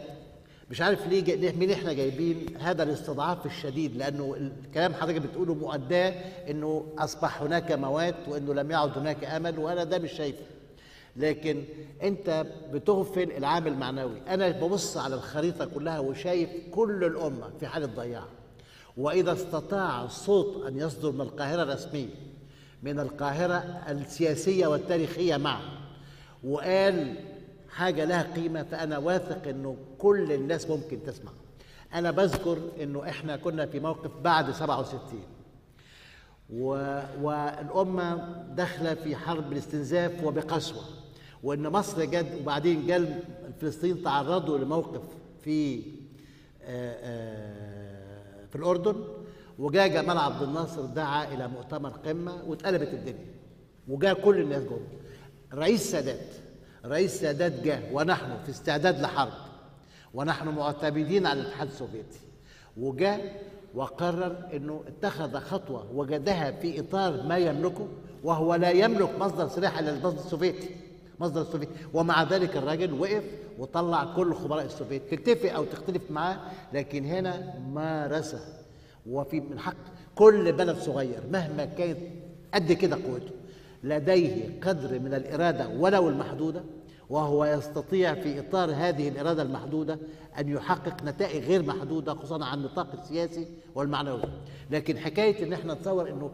مش عارف ليه, جاي مين إحنا جايبين هذا الاستضعاف الشديد لأنه الكلام حضرتك بتقوله مؤداه إنه أصبح هناك موات وإنه لم يعد هناك أمل وأنا ده مش شايفه. لكن أنت بتغفل العامل المعنوي. أنا ببص على الخريطة كلها وشايف كل الأمة في حالة ضياع. وإذا استطاع الصوت أن يصدر من القاهرة رسميا من القاهرة السياسية والتاريخية معا وقال حاجة لها قيمة فأنا واثق إنه كل الناس ممكن تسمع. أنا بذكر إنه إحنا كنا في موقف بعد 67 و... والأمة داخلة في حرب الاستنزاف وبقسوة وإن مصر جد وبعدين جال الفلسطين تعرضوا لموقف في آآ آآ في الأردن وجاء جمال عبد الناصر دعا إلى مؤتمر قمة واتقلبت الدنيا وجاء كل الناس جم الرئيس سادات الرئيس سادات جاء ونحن في استعداد لحرب. ونحن معتمدين على الاتحاد السوفيتي. وجاء وقرر إنه اتخذ خطوة وجدها في إطار ما يملكه وهو لا يملك مصدر سلاح إلا المصدر السوفيتي. مصدر السوفيتي. ومع ذلك الراجل وقف وطلع كل خبراء السوفيت تتفق أو تختلف معاه لكن هنا مارس. وفي من حق كل بلد صغير مهما كانت قد كده قوته. لديه قدر من الإرادة ولو المحدودة وهو يستطيع في إطار هذه الإرادة المحدودة أن يحقق نتائج غير محدودة خصوصا على النطاق السياسي والمعنوي. لكن حكاية إن إحنا نتصور إنه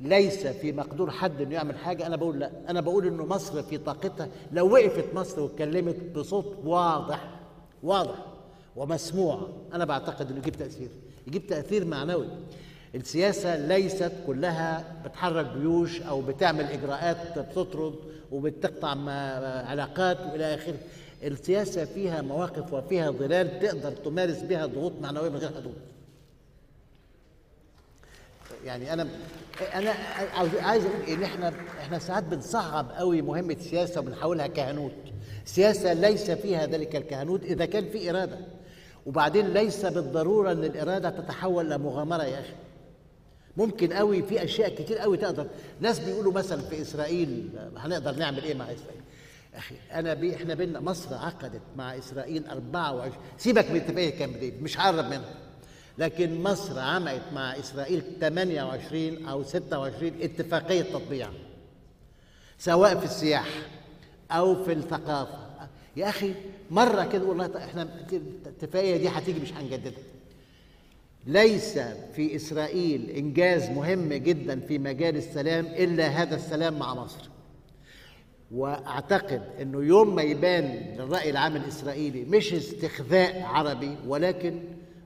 ليس في مقدور حد إنه يعمل حاجة أنا بقول لا. أنا بقول إنه مصر في طاقتها لو وقفت مصر واتكلمت بصوت واضح واضح ومسموع أنا بعتقد إنه يجيب تأثير. يجيب تأثير معنوي. السياسة ليست كلها بتحرك جيوش أو بتعمل إجراءات بتطرد وبتقطع علاقات وإلى آخره. السياسة فيها مواقف وفيها ظلال تقدر تمارس بها ضغوط معنوية من غير حدود. يعني أنا أنا عايز أقول إن إحنا إحنا ساعات بنصعب قوي مهمة السياسة وبنحولها كهنوت. سياسة ليس فيها ذلك الكهنوت إذا كان في إرادة. وبعدين ليس بالضرورة إن الإرادة تتحول لمغامره يا أخي. ممكن قوي في أشياء كتير قوي تقدر. ناس بيقولوا مثلا في إسرائيل هنقدر نعمل إيه مع إسرائيل؟ أخي أنا بي إحنا بينا مصر عقدت مع إسرائيل 24 سيبك من اتفاقيه كامب ديفيد مش هقرب منها لكن مصر عملت مع إسرائيل 28 أو 26 اتفاقية تطبيع سواء في السياحه أو في الثقافة. يا أخي مرة كده والله إحنا الاتفاقيه دي هتيجي مش هنجددها. ليس في إسرائيل إنجاز مهم جدا في مجال السلام إلا هذا السلام مع مصر. وأعتقد إنه يوم ما يبان للراي العام الإسرائيلي مش استخفاء عربي ولكن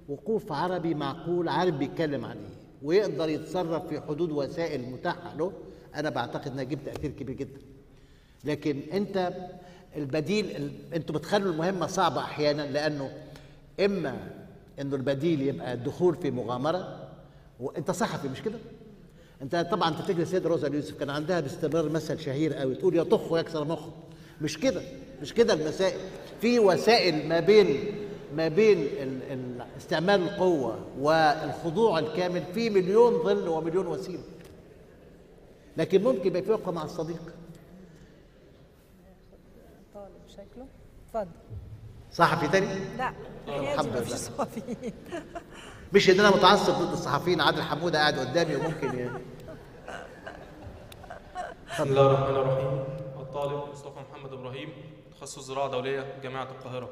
وقوف عربي معقول عارف بيتكلم عليه ويقدر يتصرف في حدود وسائل متاحة له أنا بعتقد إنها تجيب تأثير كبير جدا. لكن أنت البديل ال... أنتوا بتخلوا المهمة صعبة أحيانا لأنه إما إنه البديل يبقى الدخول في مغامرة. وأنت صحفي مش كده؟ أنت طبعا تفتكر السيده روزا اليوسف كان عندها باستمرار مثل شهير قوي تقول يطخ ويكسر مخه. مش كده مش كده المسائل. في وسائل ما بين ما بين ال... ال... استعمال القوة والخضوع الكامل في مليون ظل ومليون وسيلة. لكن ممكن يبقى في وقفه مع الصديق. طالب شكله؟ اتفضل. صحفي تاني؟ لا. الحمد مفيش لله. مش ان أنا متعصب ضد الصحفيين عادل حمودة قاعد قدامي وممكن ي... بسم الله الرحمن الرحيم. الطالب مصطفى محمد إبراهيم تخصص زراعة دولية جامعة القاهرة.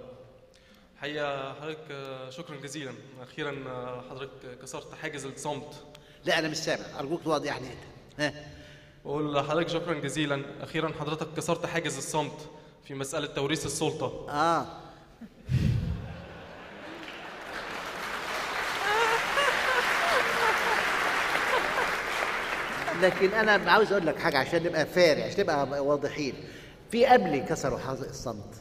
حقيقة حضرتك شكرا جزيلا. أخيرا آه، حضرتك كسرت حاجز الصمت. لا أنا مش سامع. أرجوك توضح لي ها؟ بقول لحضرتك شكرا جزيلا. أخيرا حضرتك كسرت حاجز الصمت في مسألة توريث السلطة. آه. لكن أنا عاوز أقول لك حاجة عشان نبقى فاري عشان نبقى واضحين. في قبلي كسروا الصمت.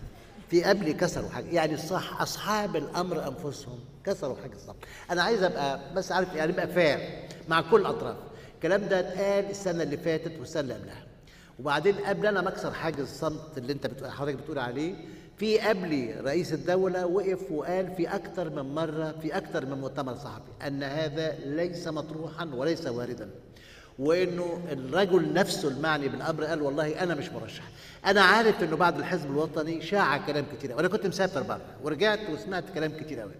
في قبلي كسروا حاجة. يعني صح أصحاب الأمر أنفسهم كسروا حاجز الصمت. أنا عايز أبقى بس عارف يعني ابقى فار مع كل الاطراف الكلام ده اتقال السنة اللي فاتت والسنة اللي قبلها. وبعدين قبل أنا ما أكسر حاجز الصمت اللي أنت بتقول حضرتك بتقول عليه في قبلي رئيس الدولة وقف وقال في أكثر من مرة في أكثر من مؤتمر صحفي أن هذا ليس مطروحا وليس واردا. وانه الرجل نفسه المعني بالأمر قال والله أنا مش مرشح. أنا عارف إنه بعد الحزب الوطني شاع كلام كتير قوي أنا كنت مسافر بره ورجعت وسمعت كلام كتير قوي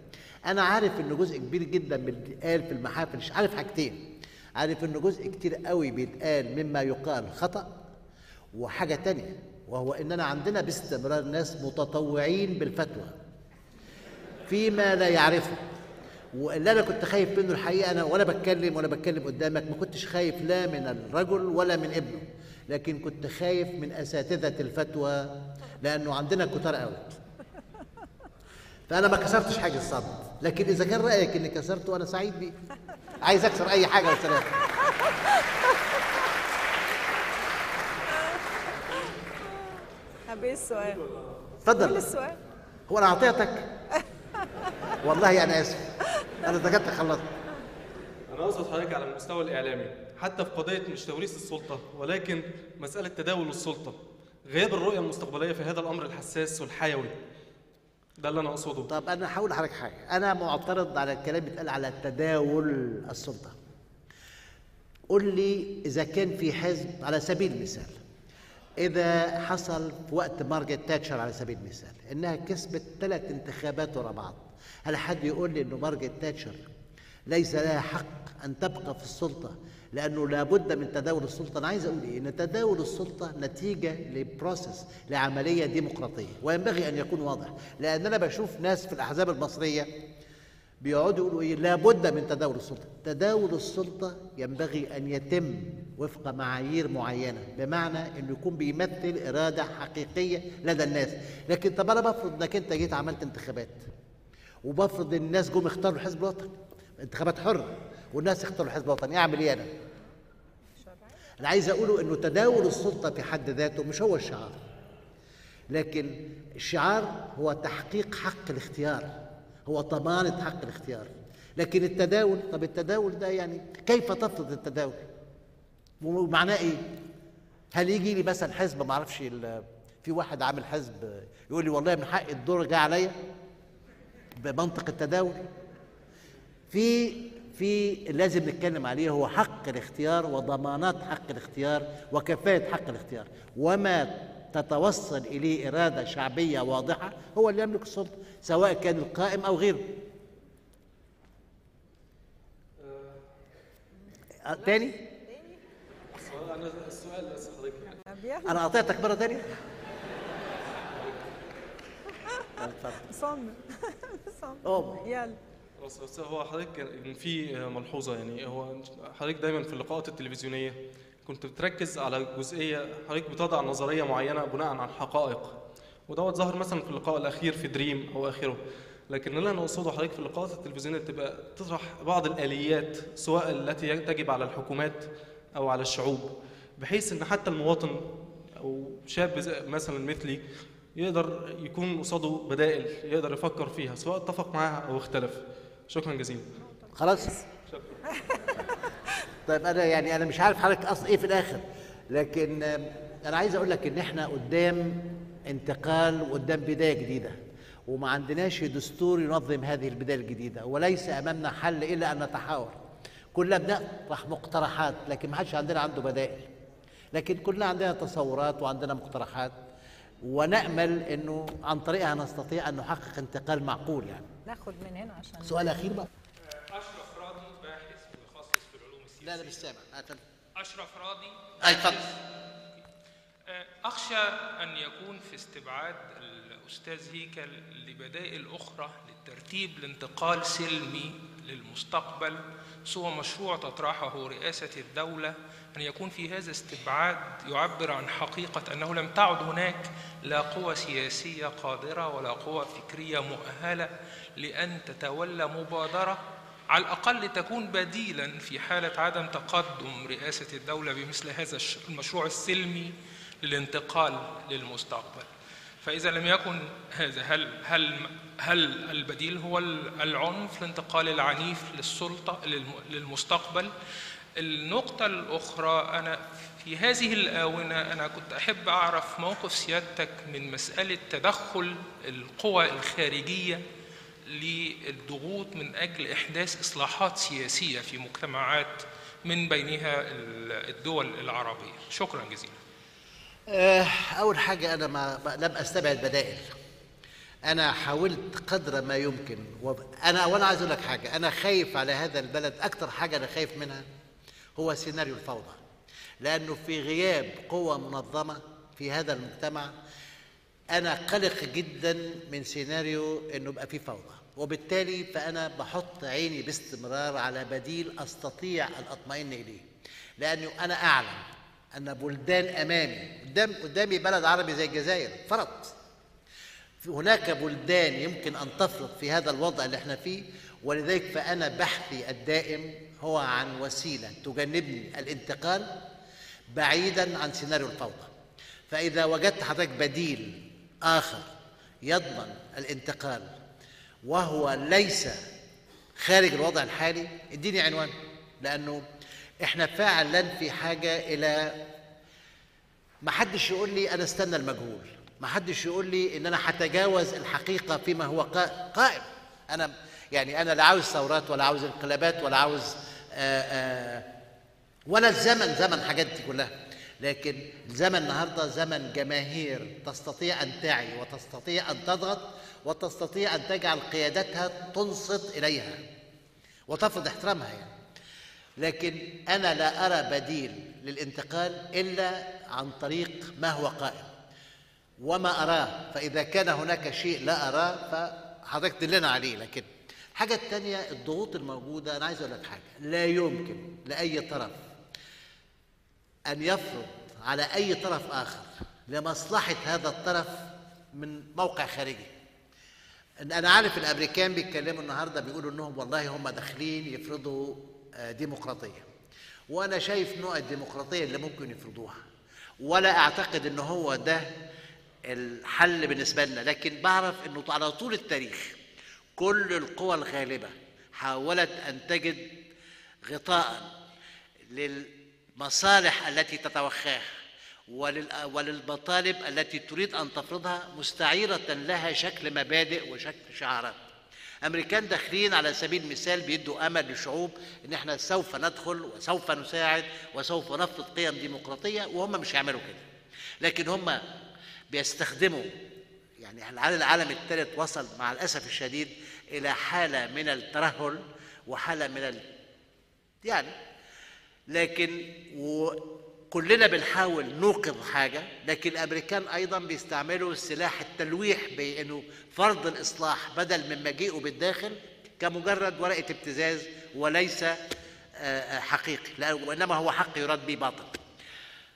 أنا عارف إنه جزء كبير جدا من اللي قال في المحافل عارف حاجتين. عارف إنه جزء كتير قوي بيتقال مما يقال خطأ. وحاجة تانية وهو إننا عندنا باستمرار ناس متطوعين بالفتوى. فيما لا يعرفه. واللي أنا كنت خايف منه الحقيقة أنا وأنا بتكلم وأنا بتكلم قدامك ما كنتش خايف لا من الرجل ولا من ابنه لكن كنت خايف من أساتذة الفتوى لأنه عندنا كتار قوي. فأنا ما كسرتش حاجة الصمت لكن إذا كان رأيك إني كسرته أنا سعيد بيه. عايز أكسر أي حاجة وسلام حبيت السؤال. اتفضل. السؤال. هو أنا أعطيتك؟ والله أنا آسف. أنا اتذكرت خلصت أنا أقصد حضرتك على المستوى الإعلامي حتى في قضية مش توريث السلطة ولكن مسألة تداول السلطة غياب الرؤية المستقبلية في هذا الأمر الحساس والحيوي. ده اللي أنا أقصده. طب أنا هقول لحضرتك حاجة. أنا معترض على الكلام اللي بيتقال على تداول السلطة. قول لي إذا كان في حزب على سبيل المثال. إذا حصل في وقت مارجريت تاتشر على سبيل المثال إنها كسبت ثلاث انتخابات ورا بعض. هل حد يقول لي إنه مارجريت تاتشر ليس لها حق أن تبقى في السلطة؟ لأنه لابد من تداول السلطة. أنا عايز أقول إيه؟ إن تداول السلطة نتيجة لبروسيس لعملية ديمقراطية وينبغي أن يكون واضح. لأن أنا بشوف ناس في الأحزاب المصرية بيقعدوا يقولوا إيه؟ لابد من تداول السلطة. تداول السلطة ينبغي أن يتم وفق معايير معينة بمعنى إنه يكون بيمثل إرادة حقيقية لدى الناس. لكن طب أنا بفرض إنك أنت جيت عملت انتخابات. وبفرض الناس جم اختاروا الحزب الوطني انتخابات حرة والناس اختاروا الحزب الوطني أعمل إيه أنا؟ أنا عايز أقوله إنه تداول السلطة في حد ذاته مش هو الشعار. لكن الشعار هو تحقيق حق الاختيار. هو ضمانة حق الاختيار. لكن التداول طب التداول ده يعني كيف تفرض التداول؟ ومعناه إيه؟ هل يجي لي مثلا حزب ما أعرفش في واحد عامل حزب يقول لي والله من حق الدور جه عليا؟ بمنطق التداول. في في لازم نتكلم عليه هو حق الاختيار وضمانات حق الاختيار وكفاءة حق الاختيار. وما تتوصل إليه إرادة شعبية واضحة هو اللي يملك السلطة سواء كان القائم أو غيره. أه، تاني؟ أنا السؤال بس حضرتك. يعني أنا قطعتك مرة تانية؟ صمم صمم أوه. يلا. بس بس هو حضرتك كان في ملحوظة يعني هو حضرتك دايما في اللقاءات التلفزيونية كنت بتركز على جزئية حضرتك بتضع نظرية معينة بناء على حقائق ودوت ظهر مثلا في اللقاء الأخير في دريم أو آخره. لكن اللي أنا أقصده حضرتك في اللقاءات التلفزيونية بتبقى تطرح بعض الآليات سواء التي تجب على الحكومات أو على الشعوب بحيث إن حتى المواطن أو شاب مثلا مثلي يقدر يكون قصاده بدائل يقدر يفكر فيها سواء اتفق معاها أو اختلف. شكرا جزيلا. خلاص؟ طيب أنا يعني أنا مش عارف حضرتك قصد إيه في الآخر لكن أنا عايز أقول لك إن إحنا قدام انتقال وقدام بداية جديدة وما عندناش دستور ينظم هذه البداية الجديدة وليس أمامنا حل إلا أن نتحاور. كلنا بنطرح مقترحات لكن ما حدش عندنا عنده بدائل. لكن كلنا عندنا تصورات وعندنا مقترحات. ونأمل إنه عن طريقها نستطيع أن نحقق انتقال معقول يعني. ناخد من هنا عشان سؤال أخير بقى. أشرف راضي باحث متخصص في العلوم السياسية. لا أنا مش سامع. أتفضل. أشرف راضي. أي اتفضل. آه، أخشى أن يكون في استبعاد الأستاذ هيكل لبدائل أخرى للترتيب لانتقال سلمي للمستقبل سوى مشروع تطرحه رئاسة الدولة أن يكون في هذا استبعاد يعبر عن حقيقة أنه لم تعد هناك لا قوى سياسية قادرة ولا قوى فكرية مؤهلة لأن تتولى مبادرة على الأقل تكون بديلا في حالة عدم تقدم رئاسة الدولة بمثل هذا المشروع السلمي للانتقال للمستقبل. فإذا لم يكن هذا هل هل هل البديل هو ال- العنف الانتقال العنيف للسلطة للم- للمستقبل؟ النقطة الأخرى أنا في هذه الآونة أنا كنت أحب أعرف موقف سيادتك من مسألة تدخل القوى الخارجية للضغوط من أجل إحداث إصلاحات سياسية في مجتمعات من بينها ال- الدول العربية. شكرا جزيلا. آه، أول حاجة أنا ما لم أستبعد بدائل. أنا حاولت قدر ما يمكن وب- أنا وأنا عايز أقول لك حاجة أنا خايف على هذا البلد أكتر حاجة أنا خايف منها هو سيناريو الفوضى. لأنه في غياب قوة منظمة في هذا المجتمع أنا قلق جدا من سيناريو إنه يبقى فيه فوضى. وبالتالي فأنا بحط عيني باستمرار على بديل أستطيع أن أطمئن إليه. لأنه أنا أعلم أن بلدان أمامي قدام قدامي بلد عربي زي الجزائر فرط. هناك بلدان يمكن أن تفرض في هذا الوضع اللي إحنا فيه ولذلك فأنا بحثي الدائم هو عن وسيلة تجنبني الانتقال بعيدا عن سيناريو الفوضى. فإذا وجدت حضرتك بديل آخر يضمن الانتقال وهو ليس خارج الوضع الحالي إديني عنوان لأنه إحنا فعلا في حاجة إلى ما حدش يقول لي أنا استنى المجهول ما حدش يقول لي إن أنا هتجاوز الحقيقة فيما هو قا- قائم. أنا يعني أنا لا عاوز ثورات ولا عاوز انقلابات ولا عاوز ولا الزمن زمن حاجات دي كلها. لكن الزمن النهارده زمن جماهير تستطيع أن تعي وتستطيع أن تضغط وتستطيع أن تجعل قيادتها تنصت إليها وتفرض احترامها يعني. لكن أنا لا أرى بديل للانتقال إلا عن طريق ما هو قائم. وما أراه فإذا كان هناك شيء لا أراه فحضرتك دلنا عليه لكن الحاجة الثانية الضغوط الموجودة أنا عايز أقول لك حاجة لا يمكن لأي طرف أن يفرض على أي طرف آخر لمصلحة هذا الطرف من موقع خارجي. إن أنا عارف الأمريكان بيتكلموا النهارده بيقولوا إنهم والله هم داخلين يفرضوا آه، ديمقراطية. وأنا شايف نوع الديمقراطية اللي ممكن يفرضوها. ولا أعتقد إن هو ده الحل بالنسبة لنا لكن بعرف إنه على طول التاريخ كل القوى الغالبة حاولت أن تجد غطاء للمصالح التي تتوخاها ولل- وللمطالب التي تريد أن تفرضها مستعيرة لها شكل مبادئ وشكل شعارات. أمريكان داخلين على سبيل المثال بيدوا أمل للشعوب إن إحنا سوف ندخل وسوف نساعد وسوف نفرض قيم ديمقراطية وهم مش هيعملوا كده. لكن هم بيستخدموا يعني العالم العالم الثالث وصل مع الأسف الشديد إلى حالة من الترهل وحالة من ال... يعني لكن وكلنا بنحاول نوقظ حاجة لكن الأمريكان أيضا بيستعملوا سلاح التلويح بأنه فرض الإصلاح بدل من مجيئه بالداخل كمجرد ورقة ابتزاز وليس آه، آه، حقيقي لا وإنما هو حق يراد به باطل.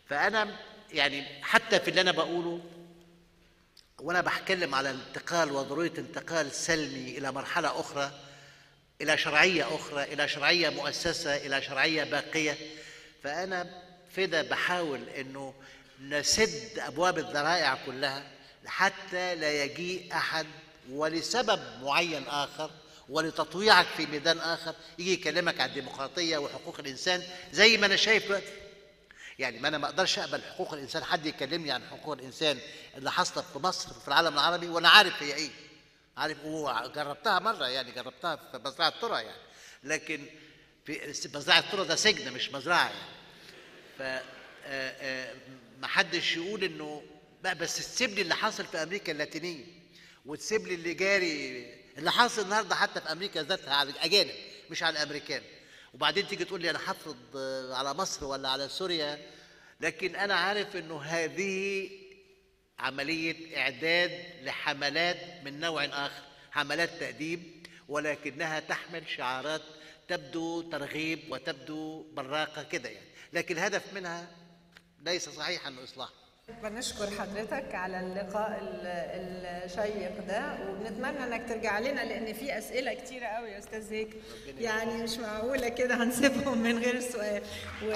فأنا يعني حتى في اللي أنا بقوله وأنا بتكلم على الانتقال وضرورة انتقال سلمي إلى مرحلة أخرى إلى شرعية أخرى إلى شرعية مؤسسة إلى شرعية باقية. فأنا في ده بحاول إنه نسد أبواب الذرائع كلها حتى لا يجيء أحد ولسبب معين آخر ولتطويعك في ميدان آخر يجي يكلمك عن الديمقراطية وحقوق الإنسان زي ما أنا شايف دلوقتي. يعني ما أنا ما أقدرش اقبل حقوق الانسان. حد يكلمني عن حقوق الانسان اللي حصلت في مصر وفي العالم العربي؟ وأنا عارف هي إيه. عارف وجربتها مرة يعني جربتها في مزرعة ترى يعني. لكن في مزرعة ترى ده سجن مش مزرعة يعني. ف آه، آه، ما حدش يقول انه لا بس تسيب لي اللي حاصل في أمريكا اللاتينية وتسيب لي اللي جاري اللي حاصل النهارده حتى في أمريكا ذاتها على الأجانب مش على الأمريكان. وبعدين تيجي تقول لي أنا هفرض على مصر ولا على سوريا لكن أنا عارف إنه هذه عملية إعداد لحملات من نوع آخر حملات تأديب ولكنها تحمل شعارات تبدو ترغيب وتبدو براقة كده يعني. لكن الهدف منها ليس صحيحا الإصلاح بنشكر حضرتك على اللقاء ال- الشيق ده وبنتمنى إنك ترجع لنا لأن في أسئلة كتيرة قوي يا أستاذ هيك يعني مش معقولة كده هنسيبهم من غير سؤال. و...